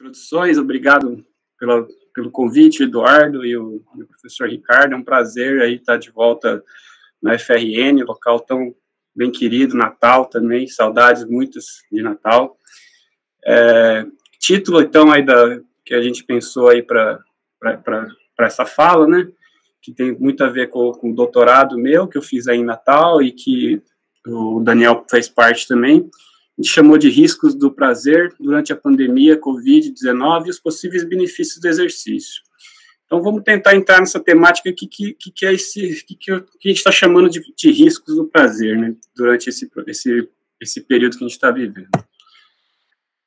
introduções. Obrigado pela, pelo convite, Eduardo e o, e o, professor Ricardo. É um prazer aí estar de volta na FRN, local tão bem querido, Natal também, saudades muitas de Natal. É, título, então, aí da, que a gente pensou aí para essa fala, né? Que tem muito a ver com, com o doutorado meu, que eu fiz aí em Natal e que o Daniel fez parte também chamou de riscos do prazer durante a pandemia Covid-19 e os possíveis benefícios do exercício. Então, vamos tentar entrar nessa temática que, que, que é esse que, que, a gente está chamando de, de, riscos do prazer, né, durante esse, esse, esse período que a gente está vivendo.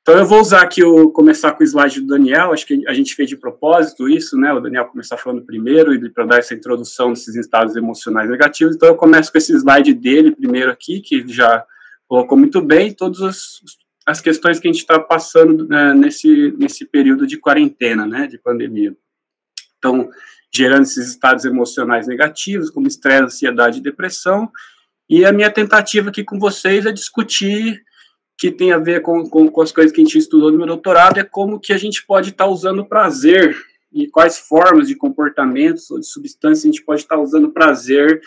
Então, eu vou usar aqui o começar com o slide do Daniel. Acho que a gente fez de propósito isso, né? O Daniel começar falando primeiro e para dar essa introdução desses estados emocionais negativos. Então, eu começo com esse slide dele primeiro aqui, que já colocou muito bem todas as, as questões que a gente está passando né, nesse, nesse período de quarentena, né, de pandemia. Então, gerando esses estados emocionais negativos, como estresse, ansiedade e depressão. E a minha tentativa aqui com vocês é discutir, que tem a ver com, com, com as coisas que a gente estudou no meu doutorado, é como que a gente pode estar tá usando prazer e quais formas de comportamentos ou de substâncias a gente pode estar tá usando prazer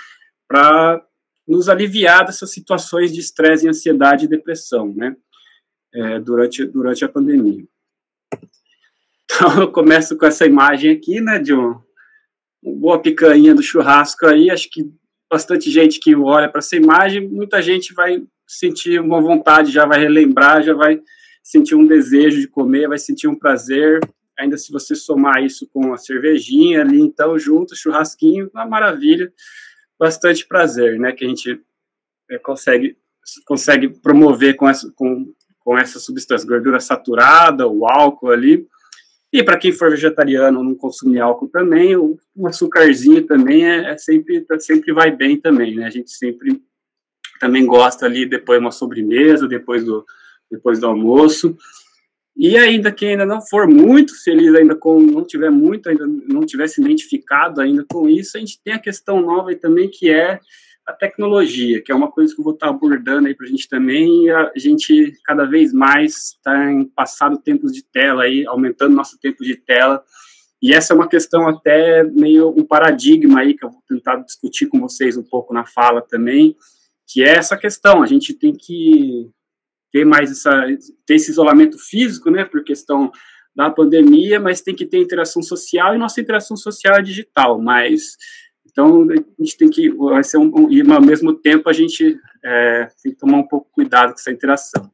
para nos aliviar dessas situações de estresse, ansiedade e depressão, né, é, durante, durante a pandemia. Então, eu começo com essa imagem aqui, né, de um, uma boa picanha do churrasco aí, acho que bastante gente que olha para essa imagem, muita gente vai sentir uma vontade, já vai relembrar, já vai sentir um desejo de comer, vai sentir um prazer, ainda se você somar isso com a cervejinha ali, então, junto, churrasquinho, uma maravilha, bastante prazer, né, que a gente é, consegue consegue promover com essa com, com essa substância, gordura saturada, o álcool ali. E para quem for vegetariano não consumir álcool também, um açúcarzinho também é, é, sempre sempre vai bem também, né? A gente sempre também gosta ali depois uma sobremesa, depois do depois do almoço. E ainda quem ainda não for muito feliz ainda com, não tiver muito ainda, não tivesse identificado ainda com isso, a gente tem a questão nova aí também que é a tecnologia, que é uma coisa que eu vou estar abordando aí para a gente também, e a gente cada vez mais está em passado tempos de tela aí, aumentando nosso tempo de tela, e essa é uma questão até meio um paradigma aí que eu vou tentar discutir com vocês um pouco na fala também, que é essa questão, a gente tem que ter mais essa, ter esse isolamento físico, né, por questão da pandemia, mas tem que ter interação social e nossa interação social é digital, mas então a gente tem que vai ser um, e ao mesmo tempo a gente é, tem que tomar um pouco cuidado com essa interação.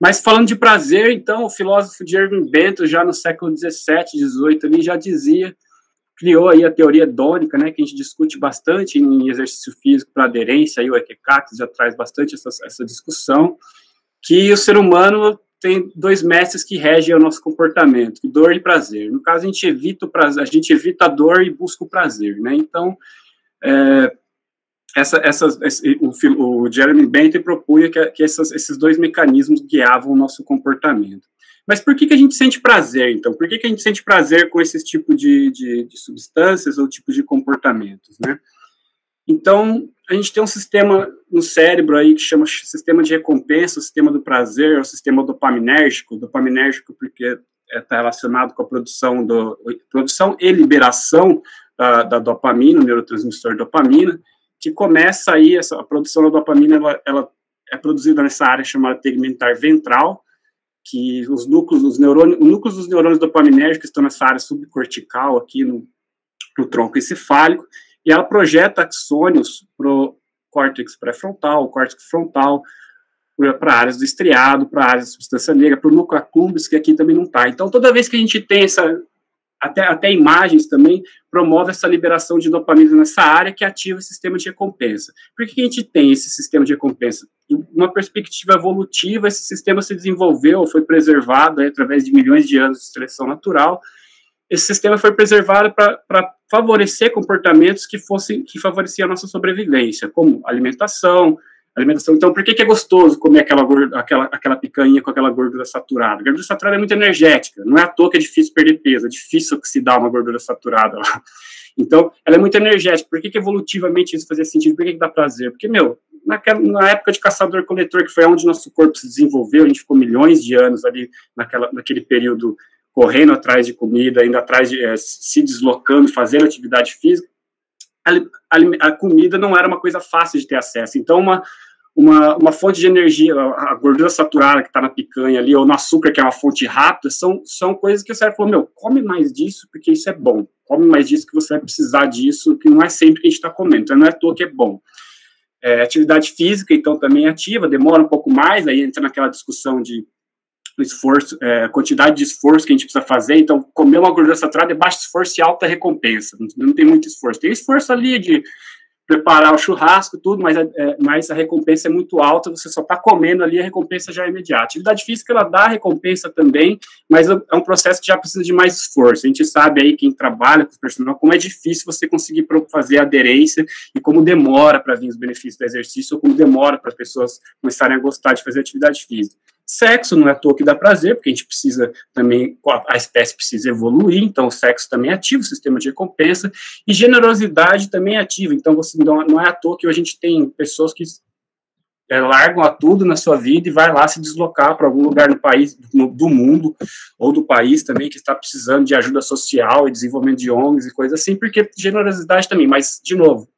Mas falando de prazer, então o filósofo de Irving Bento já no século 17, 18 ali já dizia criou aí a teoria hedônica, né, que a gente discute bastante em exercício físico para aderência, aí o Epictetus já traz bastante essa, essa discussão, que o ser humano tem dois mestres que regem o nosso comportamento, dor e prazer. No caso, a gente evita o prazer, a gente evita a dor e busca o prazer, né? Então, é, essa, essa, esse, o, o, Jeremy Bentham propunha que, que essas, esses dois mecanismos guiavam o nosso comportamento. Mas por que, que a gente sente prazer, então? Por que, que a gente sente prazer com esse tipo de, de, de substâncias ou tipos de comportamentos, né? Então, a gente tem um sistema no cérebro aí que chama sistema de recompensa, o sistema do prazer, o sistema dopaminérgico, dopaminérgico porque está relacionado com a produção, do, produção e liberação da, da dopamina, o neurotransmissor dopamina, que começa aí, essa, a produção da dopamina, ela, ela é produzida nessa área chamada tegmentar ventral, que os núcleos, os neurônios, os núcleos dos neurônios dopaminérgicos estão nessa área subcortical, aqui no, no tronco encefálico, e ela projeta axônios para o córtex pré-frontal, córtex frontal, para áreas do estriado, para áreas da substância negra, para o núcleo accumbens, que aqui também não está. Então, toda vez que a gente tem essa, até, até imagens também, promove essa liberação de dopamina nessa área que ativa o sistema de recompensa. Por que a gente tem esse sistema de recompensa? Em uma perspectiva evolutiva, esse sistema se desenvolveu, foi preservado através de milhões de anos de seleção natural, esse sistema foi preservado para favorecer comportamentos que fossem que favoreciam a nossa sobrevivência, como alimentação, alimentação. Então, por que, que é gostoso comer aquela, aquela, aquela picanha com aquela gordura saturada? A gordura saturada é muito energética, não é à toa que é difícil perder peso, é difícil oxidar uma gordura saturada lá. Então, ela é muito energética. Por que, que evolutivamente isso fazia sentido? Por que, que dá prazer? Porque, meu, naquela, na época de caçador-coletor, que foi onde nosso corpo se desenvolveu, a gente ficou milhões de anos ali naquela, naquele período correndo atrás de comida, indo atrás de é, se deslocando, fazendo atividade física, a, a, a, comida não era uma coisa fácil de ter acesso. Então, uma, uma, uma fonte de energia, a gordura saturada que está na picanha ali, ou no açúcar, que é uma fonte rápida, são, são coisas que o cérebro falou, meu, come mais disso, porque isso é bom. Come mais disso, que você vai precisar disso, que não é sempre que a gente está comendo. Então, não é à toa que é bom. É, atividade física, então, também é ativa, demora um pouco mais, aí entra naquela discussão de esforço, é, quantidade de esforço que a gente precisa fazer. Então, comer uma gordura saturada é baixo esforço e alta recompensa. Não, tem muito esforço. Tem esforço ali de preparar o churrasco, tudo, mas, é, mas a recompensa é muito alta, você só está comendo ali, a recompensa já é imediata. A atividade física, ela dá recompensa também, mas é um processo que já precisa de mais esforço. A gente sabe aí, quem trabalha com o personal, como é difícil você conseguir fazer aderência e como demora para vir os benefícios do exercício, ou como demora para as pessoas começarem a gostar de fazer atividade física. Sexo não é à toa que dá prazer, porque a gente precisa também, a espécie precisa evoluir, então o sexo também é ativo, o sistema de recompensa, e generosidade também é ativo, então você não, não é à toa que a gente tem pessoas que é, largam a tudo na sua vida e vai lá se deslocar para algum lugar no país, no, do mundo, ou do país também, que está precisando de ajuda social e desenvolvimento de ONGs e coisas assim, porque generosidade também, mas, de novo,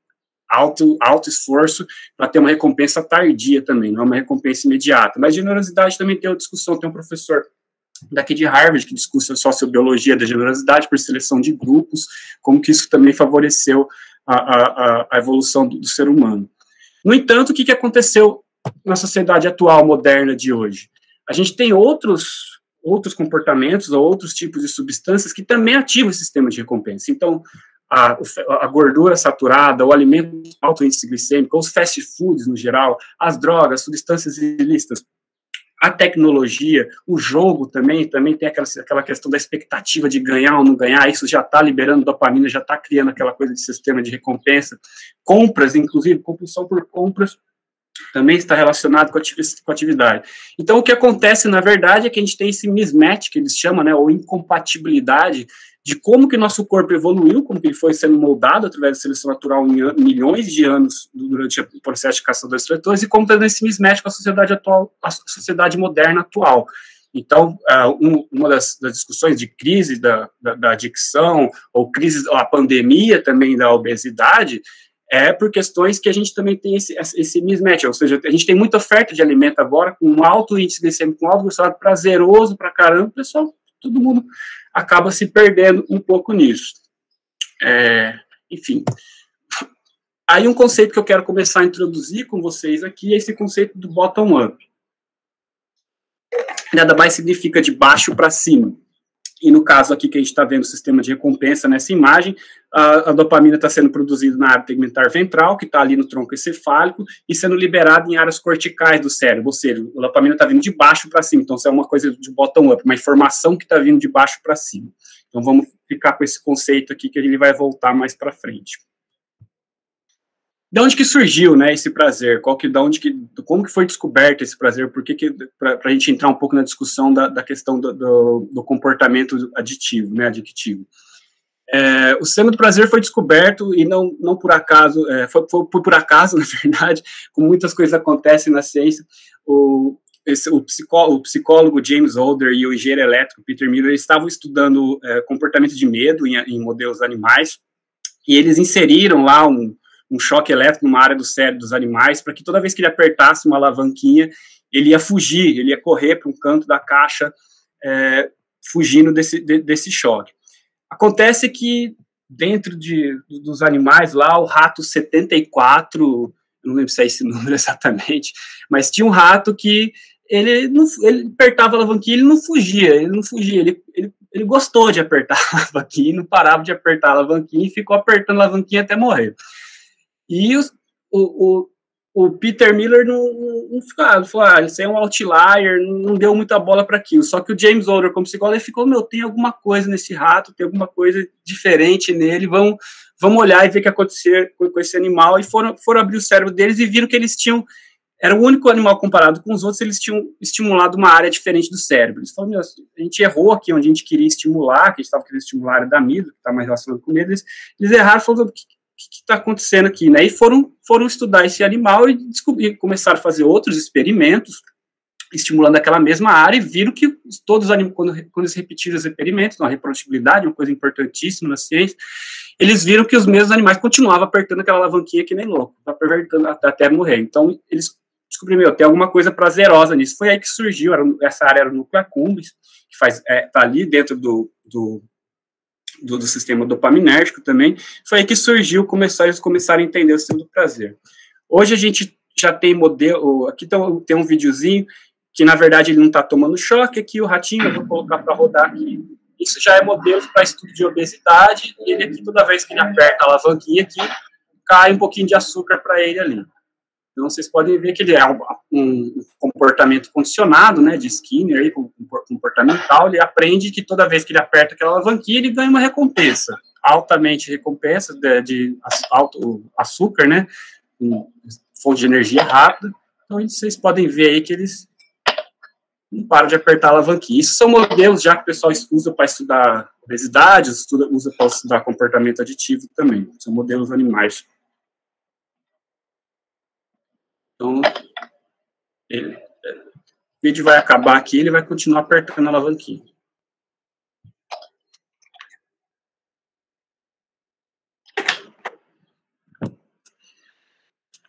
alto, alto esforço para ter uma recompensa tardia também, não é uma recompensa imediata. Mas generosidade também tem uma discussão, tem um professor daqui de Harvard que discute a sociobiologia da generosidade por seleção de grupos, como que isso também favoreceu a, a, a evolução do, do, ser humano. No entanto, o que, que aconteceu na sociedade atual, moderna de hoje? A gente tem outros outros comportamentos ou outros tipos de substâncias que também ativam o sistema de recompensa. Então, a, a, gordura saturada, o alimento alto índice glicêmico, os fast foods no geral, as drogas, substâncias ilícitas, a tecnologia, o jogo também, também tem aquela, aquela questão da expectativa de ganhar ou não ganhar, isso já está liberando dopamina, já está criando aquela coisa de sistema de recompensa. Compras, inclusive, compulsão por compras, também está relacionado com a atividade. Então, o que acontece, na verdade, é que a gente tem esse mismatch, que eles chamam, né, ou incompatibilidade de como que nosso corpo evoluiu, como que ele foi sendo moldado através da seleção natural em milhões de anos durante o processo de caçadores-coletores e como está nesse mismatch com a sociedade atual, a sociedade moderna atual. Então, um, uma das, discussões de crise da, da, da adicção, ou crise, a pandemia também da obesidade, é por questões que a gente também tem esse, esse mismatch, ou seja, a gente tem muita oferta de alimento agora, com alto índice glicêmico, com alto glicemia prazeroso para caramba, pessoal, todo mundo acaba se perdendo um pouco nisso. É, enfim. Aí um conceito que eu quero começar a introduzir com vocês aqui é esse conceito do bottom-up. Nada mais significa de baixo para cima. E no caso aqui que a gente está vendo o sistema de recompensa nessa imagem, a, a dopamina está sendo produzida na área tegmentar ventral, que está ali no tronco encefálico, e sendo liberada em áreas corticais do cérebro, ou seja, a dopamina está vindo de baixo para cima, então isso é uma coisa de bottom-up, uma informação que está vindo de baixo para cima. Então vamos ficar com esse conceito aqui que ele vai voltar mais para frente de onde que surgiu, né, esse prazer? Qual que, de onde que, como que foi descoberto esse prazer? Por que, que para a gente entrar um pouco na discussão da, da questão do, do, do, comportamento aditivo, né, adictivo? É, o sistema do prazer foi descoberto e não, não por acaso, é, foi, foi, por acaso, na verdade, como muitas coisas acontecem na ciência. O, esse, o, psicólogo, o, psicólogo, James Older e o engenheiro elétrico Peter Miller estavam estudando é, comportamento de medo em, em modelos animais e eles inseriram lá um um choque elétrico numa área do cérebro dos animais, para que toda vez que ele apertasse uma alavanquinha, ele ia fugir, ele ia correr para um canto da caixa, é, fugindo desse, de, desse choque. Acontece que dentro de, dos animais lá, o rato 74, não lembro se é esse número exatamente, mas tinha um rato que ele, não, ele apertava a alavanquinha, ele não fugia, ele não fugia, ele, ele, ele gostou de apertar a alavanquinha, não parava de apertar a alavanquinha e ficou apertando a alavanquinha até morrer. E os, o, o, o, Peter Miller não, não, ficava, falou, ah, isso é um outlier, não deu muita bola para aquilo. Só que o James Older, como psicólogo, ele ficou, meu, tem alguma coisa nesse rato, tem alguma coisa diferente nele, vamos, vamos olhar e ver o que aconteceu com, com esse animal. E foram, foram abrir o cérebro deles e viram que eles tinham era o único animal comparado com os outros, eles tinham estimulado uma área diferente do cérebro. Eles falaram, a gente errou aqui onde a gente queria estimular, que a gente estava querendo estimular a área da amígdala, que está mais relacionada com medo, eles, eles erraram, falaram, que está acontecendo aqui, né? E foram, foram estudar esse animal e descobrir, começaram a fazer outros experimentos, estimulando aquela mesma área, e viram que todos os animais, quando, quando eles repetiram os experimentos, na reprodutibilidade, uma coisa importantíssima na ciência, eles viram que os mesmos animais continuavam apertando aquela alavanquinha que nem louco, apertando até, até morrer. Então, eles descobriram, meu, tem alguma coisa prazerosa nisso. Foi aí que surgiu, era, essa área era o núcleo accumbens, que faz, é, tá ali dentro do, do do, do, sistema dopaminérgico também, foi aí que surgiu, começar, eles começaram a entender o sistema do prazer. Hoje a gente já tem modelo, aqui tem um videozinho que na verdade ele não está tomando choque, aqui o ratinho, eu vou colocar para rodar aqui, isso já é modelo para estudo de obesidade, e ele aqui, toda vez que ele aperta a alavanquinha aqui, cai um pouquinho de açúcar para ele ali. Então, vocês podem ver que ele é um, comportamento condicionado, né, de Skinner, aí, comportamental, ele aprende que toda vez que ele aperta aquela alavanquinha, ele ganha uma recompensa, altamente recompensa de, de alto açúcar, né, fonte de energia rápida. Então, vocês podem ver aí que eles não param de apertar a alavanquinha. Isso são modelos já que o pessoal usa para estudar obesidade, usa para estudar comportamento aditivo também. São modelos animais. Então, ele, o vídeo vai acabar aqui, ele vai continuar apertando a alavanquinha.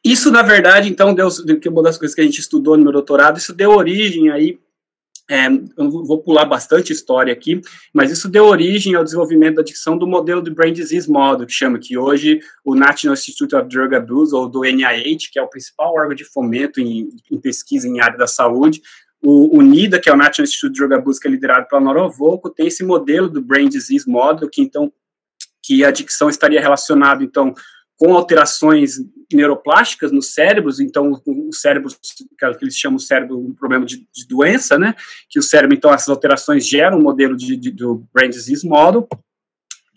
Isso, na verdade, então, deu, que uma das coisas que a gente estudou no meu doutorado, isso deu origem aí é, vou pular bastante história aqui, mas isso deu origem ao desenvolvimento da dicção do modelo do Brain Disease Model, que chama que hoje o National Institute of Drug Abuse, ou do NIH, que é o principal órgão de fomento em, em pesquisa em área da saúde, o, o, NIDA, que é o National Institute of Drug Abuse, que é liderado pela Nora Volko, tem esse modelo do Brain Disease Model, que então que a adicção estaria relacionada, então, com alterações neuroplásticas nos cérebros, então o cérebro, que eles chamam o cérebro um problema de, de, doença, né, que o cérebro, então, essas alterações geram um modelo de, de, do Brain Disease Model,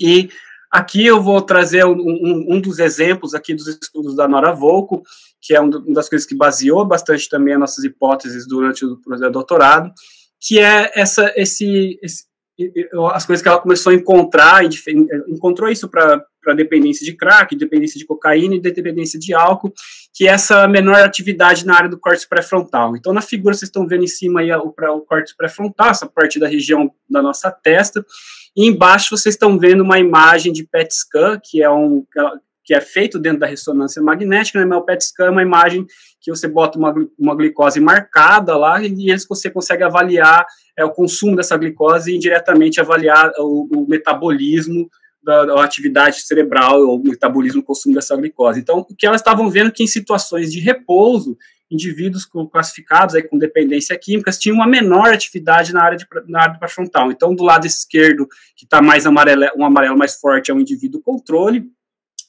e aqui eu vou trazer um, um, um dos exemplos aqui dos estudos da Nora Volko, que é uma das coisas que baseou bastante também as nossas hipóteses durante o processo de doutorado, que é essa, esse, esse as coisas que ela começou a encontrar, encontrou isso para dependência de crack, dependência de cocaína e dependência de álcool, que é essa menor atividade na área do córtex pré-frontal. Então, na figura, vocês estão vendo em cima aí o, o córtex pré-frontal, essa parte da região da nossa testa, e embaixo vocês estão vendo uma imagem de PET scan, que é um que é feito dentro da ressonância magnética, né, o PET scan é uma imagem que você bota uma, uma glicose marcada lá e eles, você consegue avaliar é, o consumo dessa glicose e indiretamente avaliar o, o metabolismo da, da, atividade cerebral, o metabolismo, consumo dessa glicose. Então, o que elas estavam vendo que em situações de repouso, indivíduos classificados aí com dependência química tinham uma menor atividade na área, de, na área frontal. Então, do lado esquerdo, que está mais amarelo, um amarelo mais forte, é um indivíduo controle,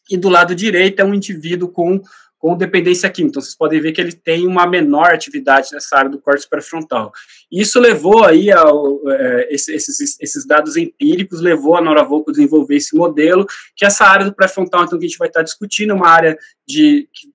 e do lado direito é um indivíduo com, com dependência química. Então, vocês podem ver que ele tem uma menor atividade nessa área do córtex pré-frontal. Isso levou aí ao, é, esses, esses dados empíricos, levou a Noravolco a desenvolver esse modelo, que é essa área do pré-frontal, então, que a gente vai estar discutindo, uma área de, que,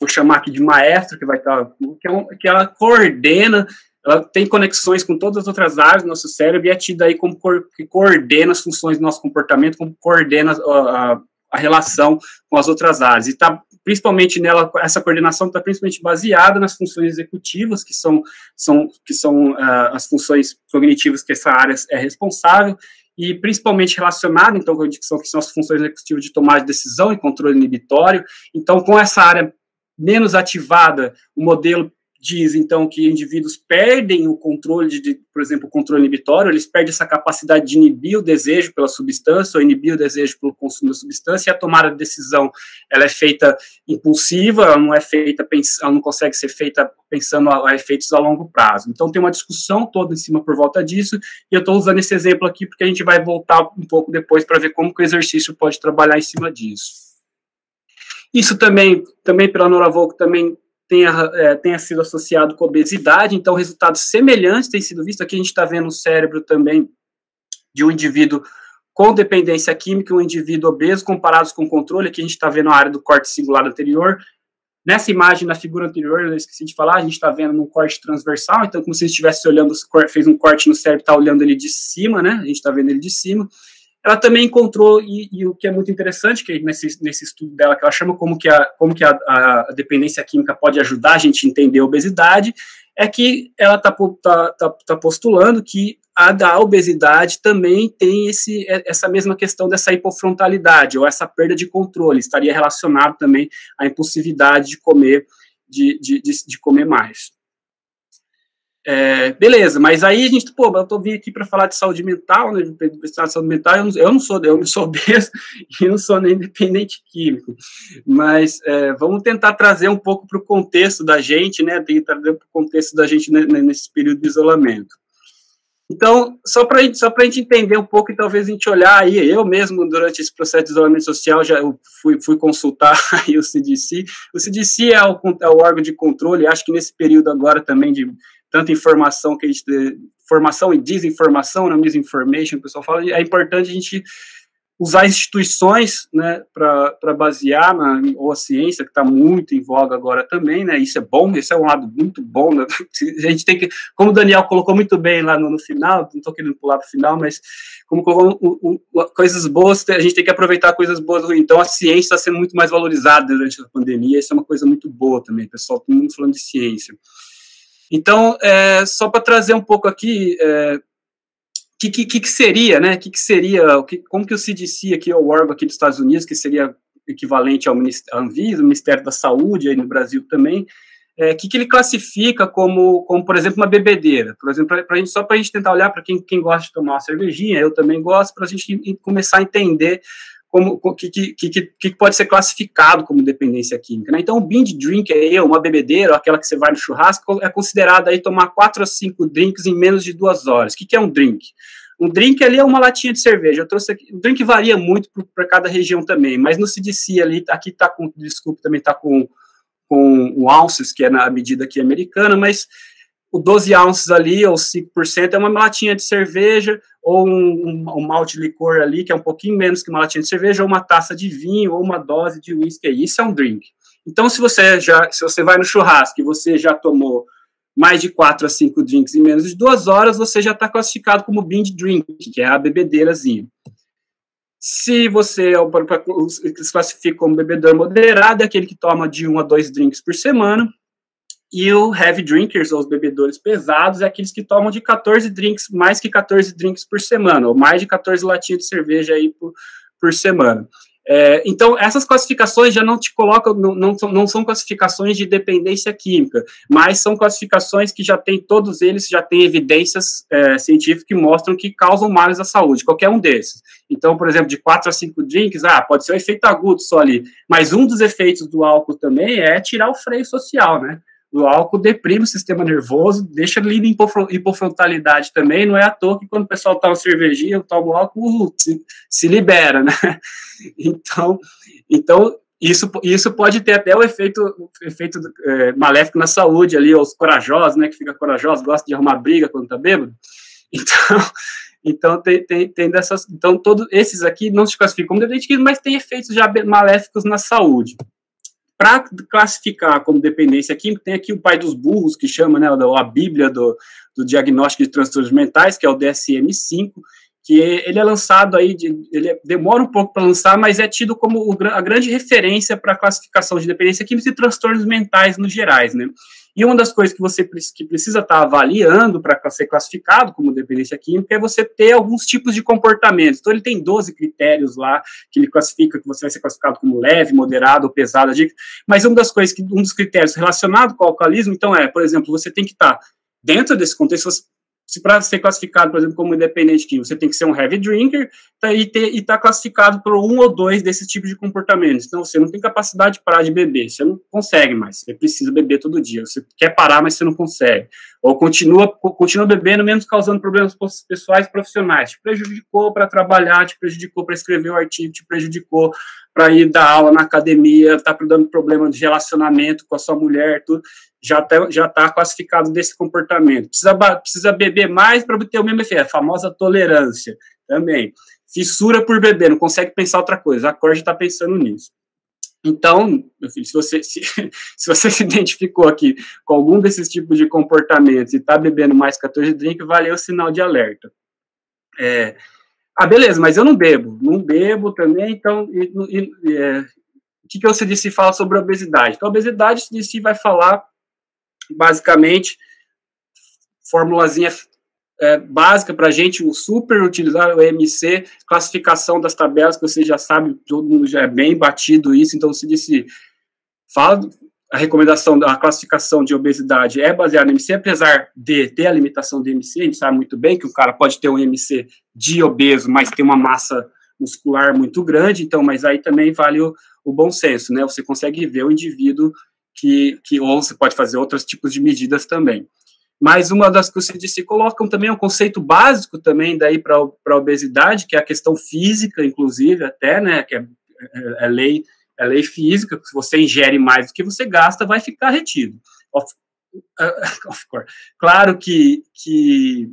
vou chamar aqui de maestro, que vai estar, que, é um, que ela coordena ela tem conexões com todas as outras áreas do nosso cérebro e é tida aí como que coordena as funções do nosso comportamento, como coordena a, a, a relação com as outras áreas. E está principalmente nela, essa coordenação está principalmente baseada nas funções executivas, que são, são, que são uh, as funções cognitivas que essa área é responsável, e principalmente relacionada, então, com a dicção, que são as funções executivas de tomada de decisão e controle inibitório. Então, com essa área menos ativada, o modelo diz, então, que indivíduos perdem o controle, de, por exemplo, o controle inibitório, eles perdem essa capacidade de inibir o desejo pela substância, ou inibir o desejo pelo consumo da substância, e a tomada de decisão, ela é feita impulsiva, ela não é feita, ela não consegue ser feita pensando a, a efeitos a longo prazo. Então, tem uma discussão toda em cima por volta disso, e eu estou usando esse exemplo aqui porque a gente vai voltar um pouco depois para ver como que o exercício pode trabalhar em cima disso. Isso também, também pela Noravolco, também tenha, é, tenha sido associado com obesidade, então resultados semelhantes têm sido vistos. Aqui a gente está vendo o cérebro também de um indivíduo com dependência química, um indivíduo obeso, comparados com controle. Aqui a gente está vendo a área do corte singular anterior. Nessa imagem, na figura anterior, eu esqueci de falar, a gente está vendo um corte transversal, então como se estivesse olhando, fez um corte no cérebro, está olhando ele de cima, né? A gente está vendo ele de cima. Ela também encontrou, e, e, o que é muito interessante, que nesse, nesse estudo dela, que ela chama como que, a, como que a, a dependência química pode ajudar a gente a entender a obesidade, é que ela está tá, tá, tá postulando que a da obesidade também tem esse, essa mesma questão dessa hipofrontalidade, ou essa perda de controle, estaria relacionado também à impulsividade de comer, de, de, de, de comer mais. É, beleza, mas aí a gente, pô, eu tô vindo aqui para falar de saúde mental, né, de saúde mental, eu não, eu não sou, eu não sou obeso e não sou nem dependente químico, mas é, vamos tentar trazer um pouco para o contexto da gente, né, tentar trazer para o contexto da gente nesse período de isolamento. Então, só para só a gente entender um pouco e talvez a gente olhar aí, eu mesmo, durante esse processo de isolamento social, já fui, fui consultar aí o CDC. O CDC é o, é o órgão de controle, acho que nesse período agora também de tanta informação que a gente informação e desinformação, né, misinformation, o pessoal fala, é importante a gente usar instituições né, para basear na, ou a ciência, que está muito em voga agora também, né, isso é bom, esse é um lado muito bom, né, a gente tem que, como o Daniel colocou muito bem lá no, no final, não estou querendo pular para o final, mas como colocou o, o, coisas boas, a gente tem que aproveitar coisas boas, então a ciência está sendo muito mais valorizada durante a pandemia, isso é uma coisa muito boa também, pessoal, todo mundo falando de ciência. Então, é, só para trazer um pouco aqui, é, que, que, que seria, né? Que, que seria, que, como que o CDC aqui, o órgão aqui dos Estados Unidos, que seria equivalente ao Anvisa, o Ministério da Saúde aí no Brasil também, é, que, que ele classifica como, como, por exemplo, uma bebedeira. Por exemplo, pra, pra gente, só para a gente tentar olhar para quem, quem gosta de tomar uma cervejinha, eu também gosto, para a gente começar a entender como que, que, que, que, pode ser classificado como dependência química. Né? Então, o binge drink é uma bebedeira, aquela que você vai no churrasco, é considerada aí tomar quatro a cinco drinks em menos de duas horas. O que, que é um drink? Um drink ali é uma latinha de cerveja. Eu trouxe aqui, o drink varia muito para cada região também, mas no CDC ali, aqui está com, desculpe, também está com, com o ounces, que é na medida aqui americana, mas o 12 ounces ali, ou 5%, é uma latinha de cerveja, ou um, um, um, malte licor ali, que é um pouquinho menos que uma latinha de cerveja, ou uma taça de vinho, ou uma dose de whisky. Isso é um drink. Então, se você já, se você vai no churrasco e você já tomou mais de 4 a 5 drinks em menos de duas horas, você já está classificado como binge drink, que é a bebedeirazinha. Se você se classifica como bebedor moderado, é aquele que toma de 1 a 2 drinks por semana. E o heavy drinkers, ou os bebedores pesados, é aqueles que tomam de 14 drinks, mais que 14 drinks por semana, ou mais de 14 latinhas de cerveja aí por, por semana. É, então, essas classificações já não te colocam, não, não, são, não são classificações de dependência química, mas são classificações que já tem, todos eles já têm evidências é, científicas que mostram que causam males à saúde, qualquer um desses. Então, por exemplo, de 4 a 5 drinks, ah, pode ser um efeito agudo só ali, mas um dos efeitos do álcool também é tirar o freio social, né? O álcool deprime o sistema nervoso, deixa ele em hipofrontalidade também. Não é à toa que quando o pessoal toma cervejinha, toma álcool, uh, se, se libera, né? Então, então isso, isso pode ter até o efeito, efeito é, maléfico na saúde ali, os corajosos, né, que fica corajoso, gosta de arrumar briga quando tá bêbado. Então, então tem, tem, tem dessas, então todos esses aqui não se classificam como dependente, mas tem efeitos já maléficos na saúde. Para classificar como dependência química, tem aqui o pai dos burros, que chama, né, a Bíblia do, do diagnóstico de transtornos mentais, que é o DSM-5, que ele é lançado aí, ele demora um pouco para lançar, mas é tido como a grande referência para classificação de dependência química e transtornos mentais no gerais, né? E uma das coisas que você que precisa estar tá avaliando para ser classificado como dependência química é você ter alguns tipos de comportamentos. Então, ele tem 12 critérios lá que ele classifica que você vai ser classificado como leve, moderado ou pesado. Mas uma das coisas, que, um dos critérios relacionado com o alcoolismo, então, é, por exemplo, você tem que estar tá dentro desse contexto, se para ser classificado, por exemplo, como independente químico, você tem que ser um heavy drinker tá, e estar tá classificado por um ou dois desses tipos de comportamentos. Então, você não tem capacidade de parar de beber, você não consegue mais, você precisa beber todo dia. Você quer parar, mas você não consegue. Ou continua, continua bebendo, menos causando problemas pessoais e profissionais. Te prejudicou para trabalhar, te prejudicou para escrever o artigo, te prejudicou para ir dar aula na academia, está dando problema de relacionamento com a sua mulher, tudo já está já tá classificado desse comportamento. Precisa, precisa beber mais para obter o mesmo efeito, a famosa tolerância também. Fissura por beber, não consegue pensar outra coisa, a cor já está pensando nisso. Então, meu filho, se você se, se, você se identificou aqui com algum desses tipos de comportamentos e está bebendo mais 14 drinks, valeu o sinal de alerta. É, Ah, beleza, mas eu não bebo, não bebo também, então, e, e, é, o que, que o CDC fala sobre obesidade? Então, a obesidade, CDC vai falar, basicamente, formulazinha é, básica para a gente, o super utilizar o EMC, classificação das tabelas, que você já sabe, todo mundo já é bem batido isso, então o CDC fala, a recomendação da classificação de obesidade é baseada no MC, apesar de ter a limitação do MC, a gente sabe muito bem que o cara pode ter um MC de obeso, mas tem uma massa muscular muito grande, então, mas aí também vale o, o bom senso, né? Você consegue ver o indivíduo que, que, ou você pode fazer outros tipos de medidas também. Mas uma das que você disse, colocam também um conceito básico também daí para a obesidade, que é a questão física, inclusive, até, né? Que é, é, é lei é lei física, se você ingere mais do que você gasta, vai ficar retido. Of, uh, of course. Claro que, que,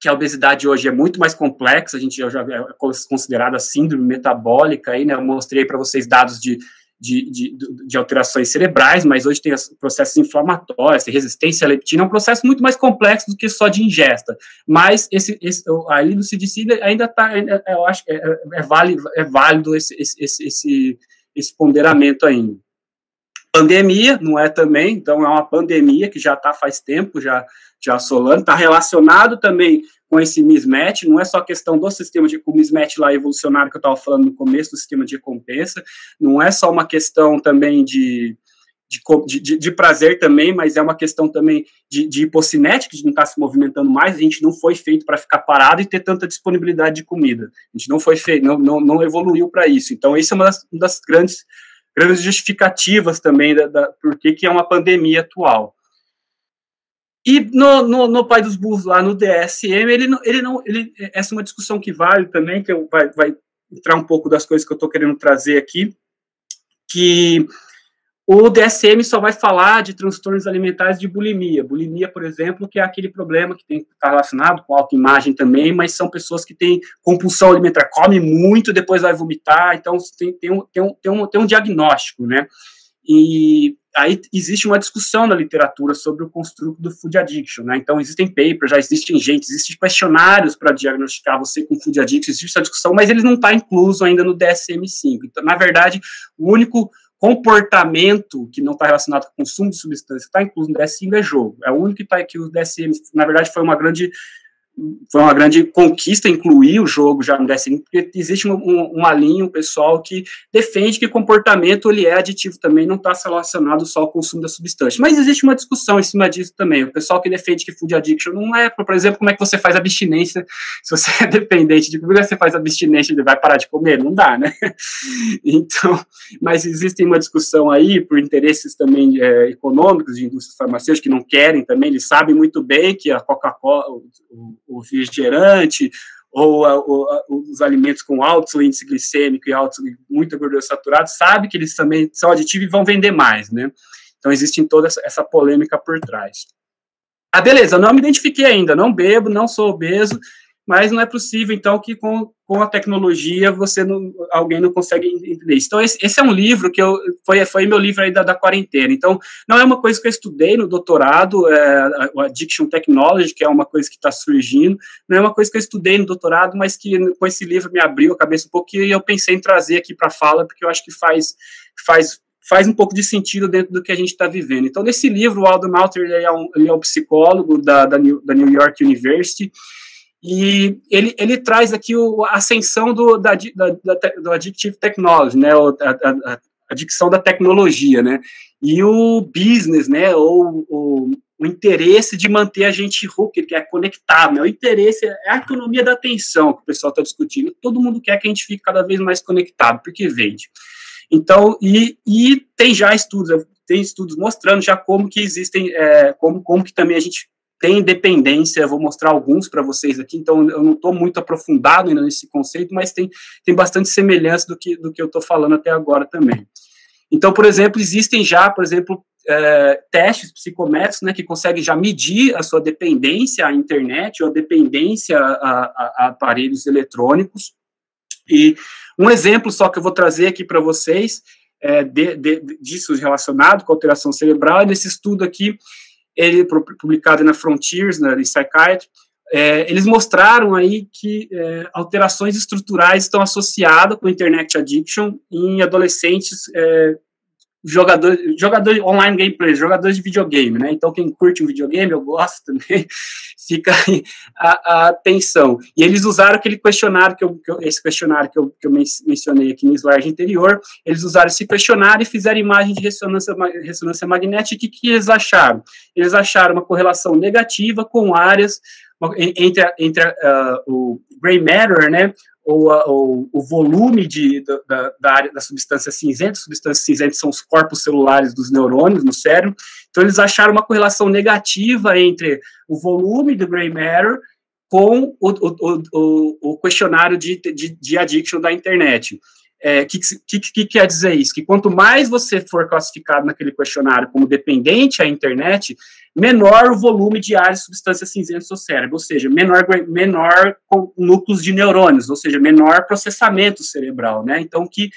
que, a obesidade hoje é muito mais complexa, a gente já é considerada síndrome metabólica, aí, né, eu mostrei para vocês dados de, de, de, de, alterações cerebrais, mas hoje tem processos inflamatórios, resistência à leptina, é um processo muito mais complexo do que só de ingesta. Mas esse, esse no CDC ainda está, eu acho que é, é, é, válido, é válido esse, esse, esse, esse ponderamento ainda. Pandemia, não é também, então é uma pandemia que já está faz tempo, já, já assolando, está relacionado também com esse mismatch, não é só questão do sistema de o mismatch lá evolucionário que eu estava falando no começo do sistema de recompensa, não é só uma questão também de, de, de, de, prazer também, mas é uma questão também de, de hipocinética, de não estar tá se movimentando mais. A gente não foi feito para ficar parado e ter tanta disponibilidade de comida. A gente não foi feito, não, não, não evoluiu para isso. Então, isso é uma das, uma das, grandes, grandes justificativas também da, da por que, que é uma pandemia atual. E no, no, no Pai dos Burros, lá no DSM, ele não, ele não, ele, essa é uma discussão que vale também, que vai, vai entrar um pouco das coisas que eu estou querendo trazer aqui, que o DSM só vai falar de transtornos alimentares de bulimia. Bulimia, por exemplo, que é aquele problema que está relacionado com autoimagem também, mas são pessoas que têm compulsão alimentar, come muito, depois vai vomitar, então tem, tem, um, tem, um, tem, um, tem um diagnóstico, né? E aí existe uma discussão na literatura sobre o construto do food addiction, né? Então existem papers, já existem gente, existem questionários para diagnosticar você com food addiction, existe essa discussão, mas ele não está incluso ainda no DSM-5. Então, na verdade, o único comportamento que não está relacionado com o consumo de substância, está incluso no DSM é jogo. É o único que está aqui, o DSM, na verdade, foi uma grande foi uma grande conquista incluir o jogo já no DSM, porque existe uma, uma linha, um pessoal que defende que comportamento ele é aditivo também, não está relacionado só ao consumo da substância. Mas existe uma discussão em cima disso também. O pessoal que defende que food addiction não é, por exemplo, como é que você faz abstinência se você é dependente de como você faz abstinência e vai parar de comer? Não dá, né? Então, mas existe uma discussão aí por interesses também é, econômicos de indústrias farmacêuticas que não querem também, eles sabem muito bem que a Coca-Cola, o refrigerante, ou, a, a, os alimentos com alto índice glicêmico e alto, muita gordura saturada, sabe que eles também são aditivos e vão vender mais, né? Então, existe toda essa, essa polêmica por trás. Ah, beleza, não me identifiquei ainda, não bebo, não sou obeso, mas não é possível, então, que com, com a tecnologia você não, alguém não consegue entender isso. Então, esse, esse, é um livro que eu, foi, foi meu livro aí da, da, quarentena. Então, não é uma coisa que eu estudei no doutorado, é, o Addiction Technology, que é uma coisa que está surgindo, não é uma coisa que eu estudei no doutorado, mas que com esse livro me abriu a cabeça um pouquinho e eu pensei em trazer aqui para fala, porque eu acho que faz, faz faz um pouco de sentido dentro do que a gente está vivendo. Então, nesse livro, o Aldo Malter ele é, um, ele é um psicólogo da, da, New, da New York University, e ele, ele traz aqui o, a ascensão do, da, da, da, do Addictive Technology, né, a, a, a, adicção da tecnologia, né, e o business, né, ou o, o interesse de manter a gente hook, que é conectado, né, o interesse é a economia da atenção que o pessoal está discutindo, todo mundo quer que a gente fique cada vez mais conectado, porque vende. Então, e, e tem já estudos, tem estudos mostrando já como que existem, é, como, como que também a gente tem dependência, vou mostrar alguns para vocês aqui, então eu não estou muito aprofundado ainda nesse conceito, mas tem, tem bastante semelhança do que, do que eu estou falando até agora também. Então, por exemplo, existem já, por exemplo, é, testes psicométricos né, que conseguem já medir a sua dependência à internet ou a dependência a, a, a aparelhos eletrônicos. E um exemplo só que eu vou trazer aqui para vocês é, de, de, disso relacionado com alteração cerebral, é nesse estudo aqui, ele publicado na Frontiers, na Psychiatry, é, eles mostraram aí que é, alterações estruturais estão associadas com Internet Addiction em adolescentes é, jogador, jogador online gameplay, jogadores de videogame, né? Então, quem curte um videogame, eu gosto também, fica aí a, a atenção. E eles usaram aquele questionário, que eu, que eu, esse questionário que eu, que eu mencionei aqui no slide anterior, eles usaram esse questionário e fizeram imagem de ressonância, ressonância magnética. O que, que eles acharam? Eles acharam uma correlação negativa com áreas entre, entre uh, o gray matter, né, ou, a, ou o volume de, da, da, área da substância cinzenta, substâncias cinzentas são os corpos celulares dos neurônios no cérebro, então eles acharam uma correlação negativa entre o volume do gray matter com o, o, o, o questionário de, de, de addiction da internet. O é, que, que, que, quer dizer isso? Que quanto mais você for classificado naquele questionário como dependente à internet, menor o volume de áreas de substâncias cinzentas no seu cérebro, ou seja, menor, menor núcleos de neurônios, ou seja, menor processamento cerebral, né? Então, que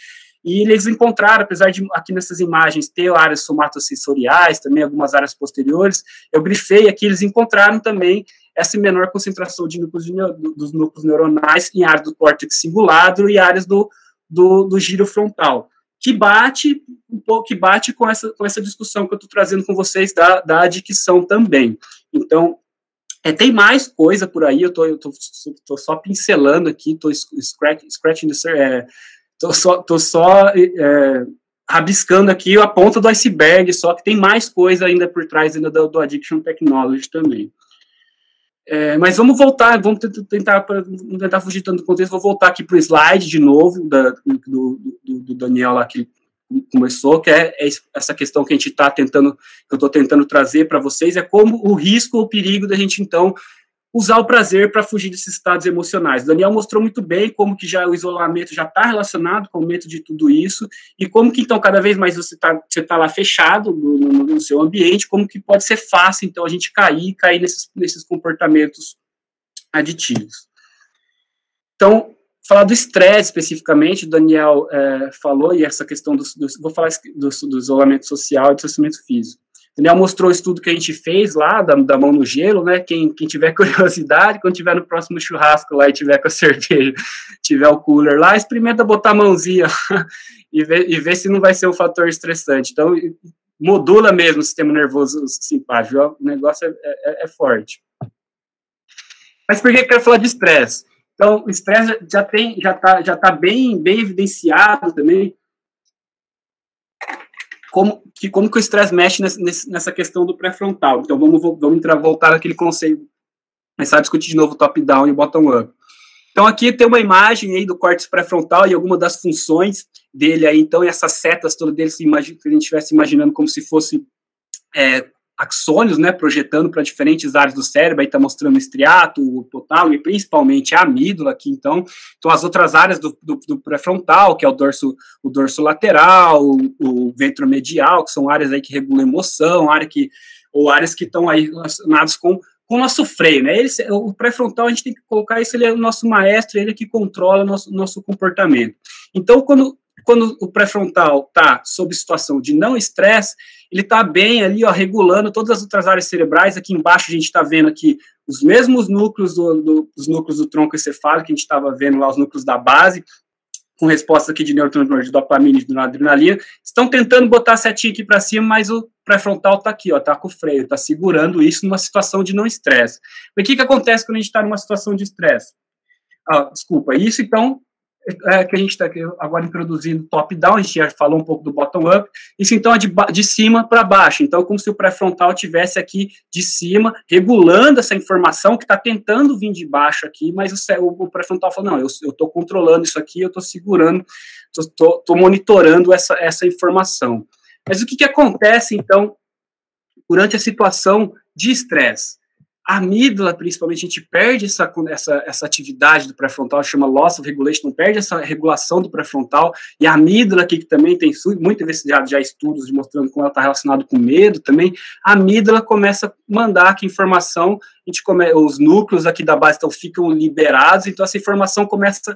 e eles encontraram, apesar de aqui nessas imagens ter áreas somatosensoriais, também algumas áreas posteriores, eu grifei aqui, eles encontraram também essa menor concentração de núcleos de, dos núcleos neuronais em áreas do córtex cingulado e áreas do, do, do giro frontal que bate um pouco, que bate com essa, com essa discussão que eu estou trazendo com vocês da, da adicção também. Então, é, tem mais coisa por aí, eu tô, eu tô, tô só pincelando aqui, tô scratch, scratching é, tô só, tô só é, rabiscando aqui a ponta do iceberg, só que tem mais coisa ainda por trás ainda do, do Addiction Technology também. É, mas vamos voltar, vamos tentar, tentar fugir tanto do contexto, vou voltar aqui para o slide de novo, da, do, do, do, Daniel lá que começou, que é, é essa questão que a gente está tentando, que eu estou tentando trazer para vocês, é como o risco, o perigo da gente, então, usar o prazer para fugir desses estados emocionais. O Daniel mostrou muito bem como que já o isolamento já está relacionado com o medo de tudo isso e como que então cada vez mais você está você tá lá fechado no, no, no, seu ambiente, como que pode ser fácil então a gente cair, cair nesses, nesses comportamentos aditivos. Então, falar do estresse especificamente, o Daniel é, falou e essa questão do, do vou falar do, do isolamento social e do distanciamento físico. Daniel mostrou o estudo que a gente fez lá, da, da mão no gelo, né? Quem, quem tiver curiosidade, quando tiver no próximo churrasco lá e tiver com a cerveja, tiver o cooler lá, experimenta botar a mãozinha e ver, e ver se não vai ser um fator estressante. Então, modula mesmo o sistema nervoso simpático, o negócio é, é, é forte. Mas por que eu quero falar de estresse? Então, o estresse já tem, já está já tá bem, bem evidenciado também como que, como que o estresse mexe nesse, nessa questão do pré-frontal. Então, vamos, vamos entrar, voltar naquele conceito, começar a discutir de novo o top-down e o bottom-up. Então, aqui tem uma imagem aí do córtex pré-frontal e alguma das funções dele aí. Então, essas setas todas dele, se, imagina, se a gente estivesse imaginando como se fosse é, axônios, né, projetando para diferentes áreas do cérebro, aí está mostrando o estriato, o hipotálamo e principalmente a amígdala aqui, então, então as outras áreas do, do, do pré-frontal, que é o dorso, o dorso lateral, o, o ventromedial, que são áreas aí que regulam emoção, área que, ou áreas que estão aí relacionadas com, com o nosso freio, né, ele, o pré-frontal a gente tem que colocar isso, ele é o nosso maestro, ele é que controla o nosso, nosso comportamento. Então, quando quando o pré-frontal está sob situação de não estresse, ele está bem ali, ó, regulando todas as outras áreas cerebrais. Aqui embaixo a gente está vendo aqui os mesmos núcleos do, do, núcleos do tronco encefálico que a gente estava vendo lá, os núcleos da base, com resposta aqui de neurotransmissor de dopamina e de adrenalina, estão tentando botar a setinha aqui para cima, mas o pré-frontal está aqui, está com o freio, está segurando isso numa situação de não estresse. O que, que acontece quando a gente está numa situação de estresse? Ah, desculpa, isso então é, que a gente está agora introduzindo top-down, a gente já falou um pouco do bottom-up, isso então é de, de cima para baixo, então como se o pré-frontal tivesse aqui de cima, regulando essa informação que está tentando vir de baixo aqui, mas o, o pré-frontal fala, não, eu estou controlando isso aqui, eu estou segurando, estou monitorando essa, essa informação. Mas o que, que acontece, então, durante a situação de estresse? A amígdala, principalmente, a gente perde essa, essa, essa atividade do pré-frontal, chama loss of regulation, perde essa regulação do pré-frontal, e a amígdala aqui, que também tem muito investigado já estudos mostrando como ela está relacionada com medo também, a amígdala começa a mandar aqui informação, a gente come, os núcleos aqui da base então, ficam liberados, então essa informação começa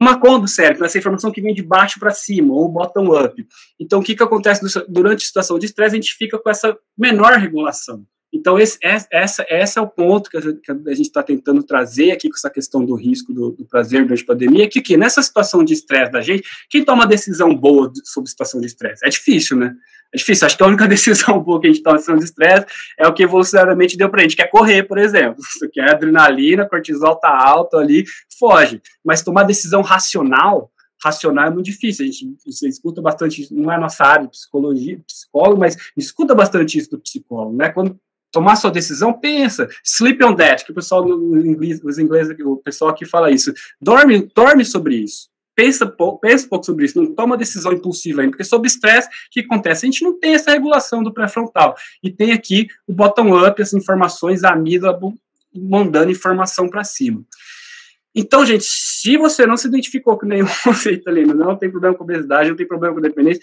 uma conta do cérebro, essa informação que vem de baixo para cima, ou bottom up. Então, o que, que acontece durante a situação de estresse? A gente fica com essa menor regulação. Então, esse, essa, é o ponto que a gente está tentando trazer aqui com essa questão do risco do, do prazer durante a pandemia, que, que nessa situação de estresse da gente, quem toma decisão boa sobre situação de estresse? É difícil, né? É difícil. Acho que a única decisão boa que a gente toma situação de estresse é o que evolucionariamente deu para a gente, que é correr, por exemplo. Quer adrenalina, cortisol tá alto ali, foge. Mas tomar decisão racional, racional é muito difícil. A gente, você escuta bastante, não é a nossa área de psicologia, psicólogo, mas escuta bastante isso do psicólogo, né? Quando tomar sua decisão, pensa, sleep on that, que o pessoal no inglês, os ingleses, o pessoal aqui fala isso. Dorme, dorme sobre isso. Pensa, pensa um pouco sobre isso, não toma decisão impulsiva ainda, porque sob estresse, o que acontece? A gente não tem essa regulação do pré-frontal. E tem aqui o bottom-up, as informações, a amígdala mandando informação para cima. Então, gente, se você não se identificou com nenhum conceito ali, não tem problema com obesidade, não tem problema com dependência,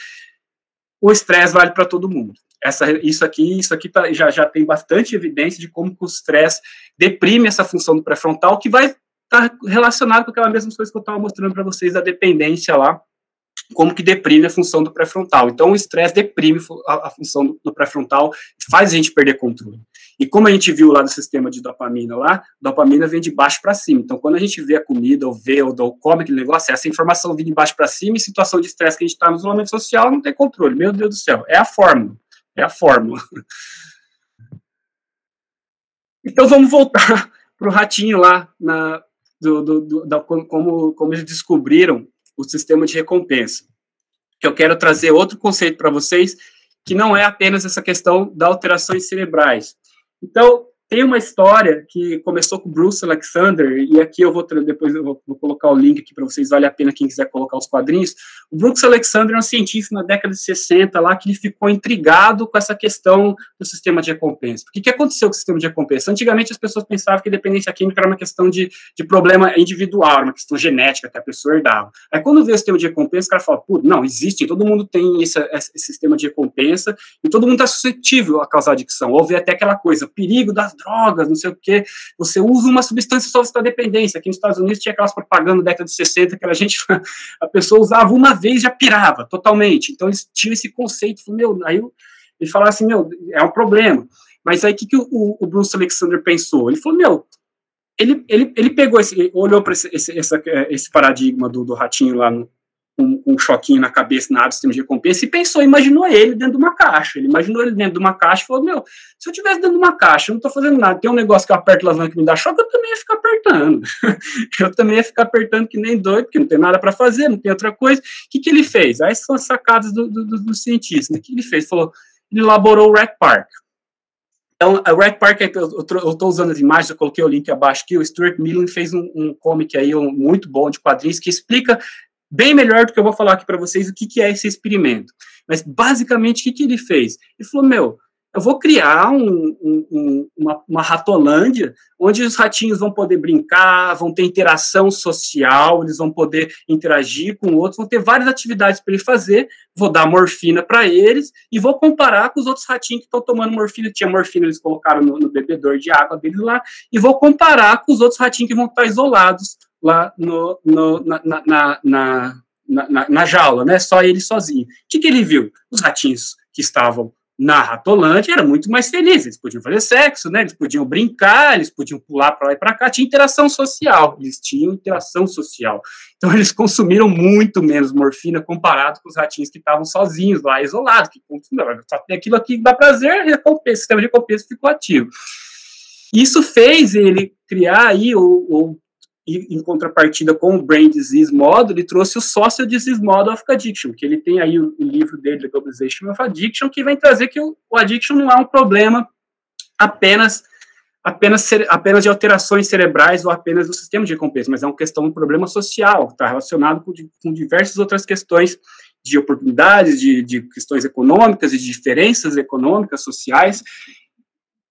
o estresse vale para todo mundo. Essa, isso aqui, isso aqui tá, já, já tem bastante evidência de como o estresse deprime essa função do pré-frontal, que vai estar tá relacionado com aquela mesma coisa que eu estava mostrando para vocês da dependência lá como que deprime a função do pré-frontal. Então, o estresse deprime a, a função do, do pré-frontal, faz a gente perder controle. E como a gente viu lá no sistema de dopamina lá, dopamina vem de baixo para cima. Então, quando a gente vê a comida, ou vê, ou, ou come aquele negócio, essa informação vem de baixo para cima, em situação de estresse que a gente está no isolamento social, não tem controle. Meu Deus do céu, é a fórmula. É a fórmula. Então, vamos voltar para o ratinho lá, na, do, do, do, da, como, como eles descobriram o sistema de recompensa. Que eu quero trazer outro conceito para vocês, que não é apenas essa questão das alterações cerebrais. Então, tem uma história que começou com Bruce Alexander, e aqui eu vou depois eu vou, vou colocar o link aqui para vocês, vale a pena quem quiser colocar os quadrinhos. O Brooks Alexander é um cientista na década de 60 lá que ele ficou intrigado com essa questão do sistema de recompensa. O que, aconteceu com o sistema de recompensa? Antigamente as pessoas pensavam que dependência química era uma questão de, de problema individual, uma questão genética que a pessoa herdava. Aí quando vê o sistema de recompensa, o cara fala, pô, não, existe, todo mundo tem esse, esse sistema de recompensa e todo mundo está suscetível a causar adicção. Ou vê até aquela coisa, perigo das drogas, não sei o quê. Você usa uma substância só para dependência. Aqui nos Estados Unidos tinha aquelas propagandas da década de 60 que a gente, a pessoa usava uma vez já pirava totalmente. Então eles tinham esse conceito, meu, aí ele falava assim, meu, é um problema. Mas aí o que, que o, o Bruce Alexander pensou? Ele falou, meu, ele, ele, ele pegou esse, olhou para esse, esse, esse, paradigma do, do ratinho lá no, um, um choquinho na cabeça na área do sistema de recompensa e pensou, imaginou ele dentro de uma caixa. Ele imaginou ele dentro de uma caixa e falou: Meu, se eu tivesse dentro de uma caixa, eu não estou fazendo nada, tem um negócio que eu aperto alavanca e me dá choque, eu também ia ficar apertando. eu também ia ficar apertando que nem doido, porque não tem nada para fazer, não tem outra coisa. O que, que ele fez? Aí são as sacadas do, do, do, do cientista. O que ele fez? Falou: ele elaborou o Rat Park. Então, a Red Park, eu estou usando as imagens, eu coloquei o link abaixo aqui, o Stuart Millen fez um, um comic aí, um, muito bom de quadrinhos, que explica bem melhor do que eu vou falar aqui para vocês o que, que é esse experimento. Mas, basicamente, o que, que ele fez? Ele falou, meu, eu vou criar um, um, uma, uma, ratolândia onde os ratinhos vão poder brincar, vão ter interação social, eles vão poder interagir com outros, vão ter várias atividades para ele fazer. Vou dar morfina para eles e vou comparar com os outros ratinhos que estão tomando morfina. Tinha morfina, eles colocaram no, no, bebedor de água deles lá, e vou comparar com os outros ratinhos que vão estar isolados lá no, no, na, na, na, na, na, jaula, né? Só ele sozinho. O que, que ele viu? Os ratinhos que estavam na Ratolândia eram muito mais felizes. Eles podiam fazer sexo, né? Eles podiam brincar, eles podiam pular para lá e para cá. Tinha interação social. Eles tinham interação social. Então eles consumiram muito menos morfina comparado com os ratinhos que estavam sozinhos lá, isolados. Que só tem aquilo aqui que dá prazer, recompensa, o sistema de recompensa ficou ativo. Isso fez ele criar aí o e, em contrapartida com o Brain Disease Model, ele trouxe o Social Disease Model of Addiction, que ele tem aí o, o livro dele, The Globalization of Addiction, que vem trazer que o, o addiction não é um problema apenas apenas, apenas de alterações cerebrais ou apenas do sistema de recompensa, mas é uma questão, um problema social, está relacionado com, com diversas outras questões de oportunidades, de, de questões econômicas, de diferenças econômicas, sociais,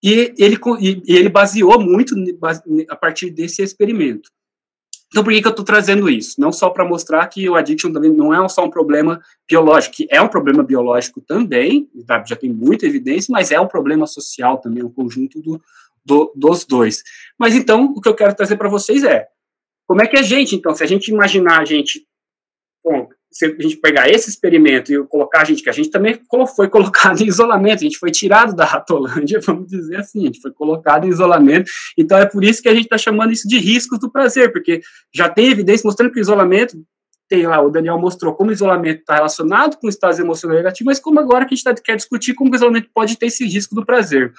e ele, e ele baseou muito a partir desse experimento. Então, por que, que eu estou trazendo isso? Não só para mostrar que o addiction também não é só um problema biológico, que é um problema biológico também, tá? já tem muita evidência, mas é um problema social também, um conjunto do, do, dos dois. Mas então, o que eu quero trazer para vocês é, como é que a gente, então, se a gente imaginar a gente, bom, se a gente pegar esse experimento e colocar a gente, que a gente também foi colocado em isolamento, a gente foi tirado da Ratolândia, vamos dizer assim, a gente foi colocado em isolamento, então é por isso que a gente está chamando isso de riscos do prazer, porque já tem evidência mostrando que o isolamento, tem lá, o Daniel mostrou como o isolamento está relacionado com estados emocionais negativos, mas como agora que a gente tá, quer discutir como o isolamento pode ter esse risco do prazer.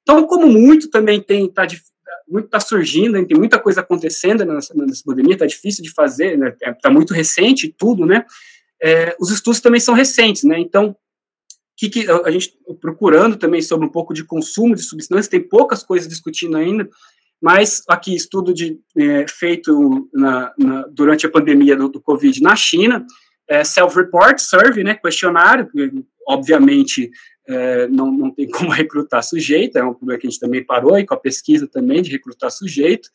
Então, como muito também tem, tá, muito está surgindo, tem muita coisa acontecendo nessa, nessa pandemia, está difícil de fazer, está né, é, tá muito recente tudo, né? É, os estudos também são recentes, né? Então, que, que a gente procurando também sobre um pouco de consumo de substâncias, tem poucas coisas discutindo ainda, mas aqui estudo de, é, feito na, na, durante a pandemia do, do Covid na China, é, self-report survey, né, questionário, obviamente é, não, não tem como recrutar sujeito, é um problema que a gente também parou aí com a pesquisa também de recrutar sujeito.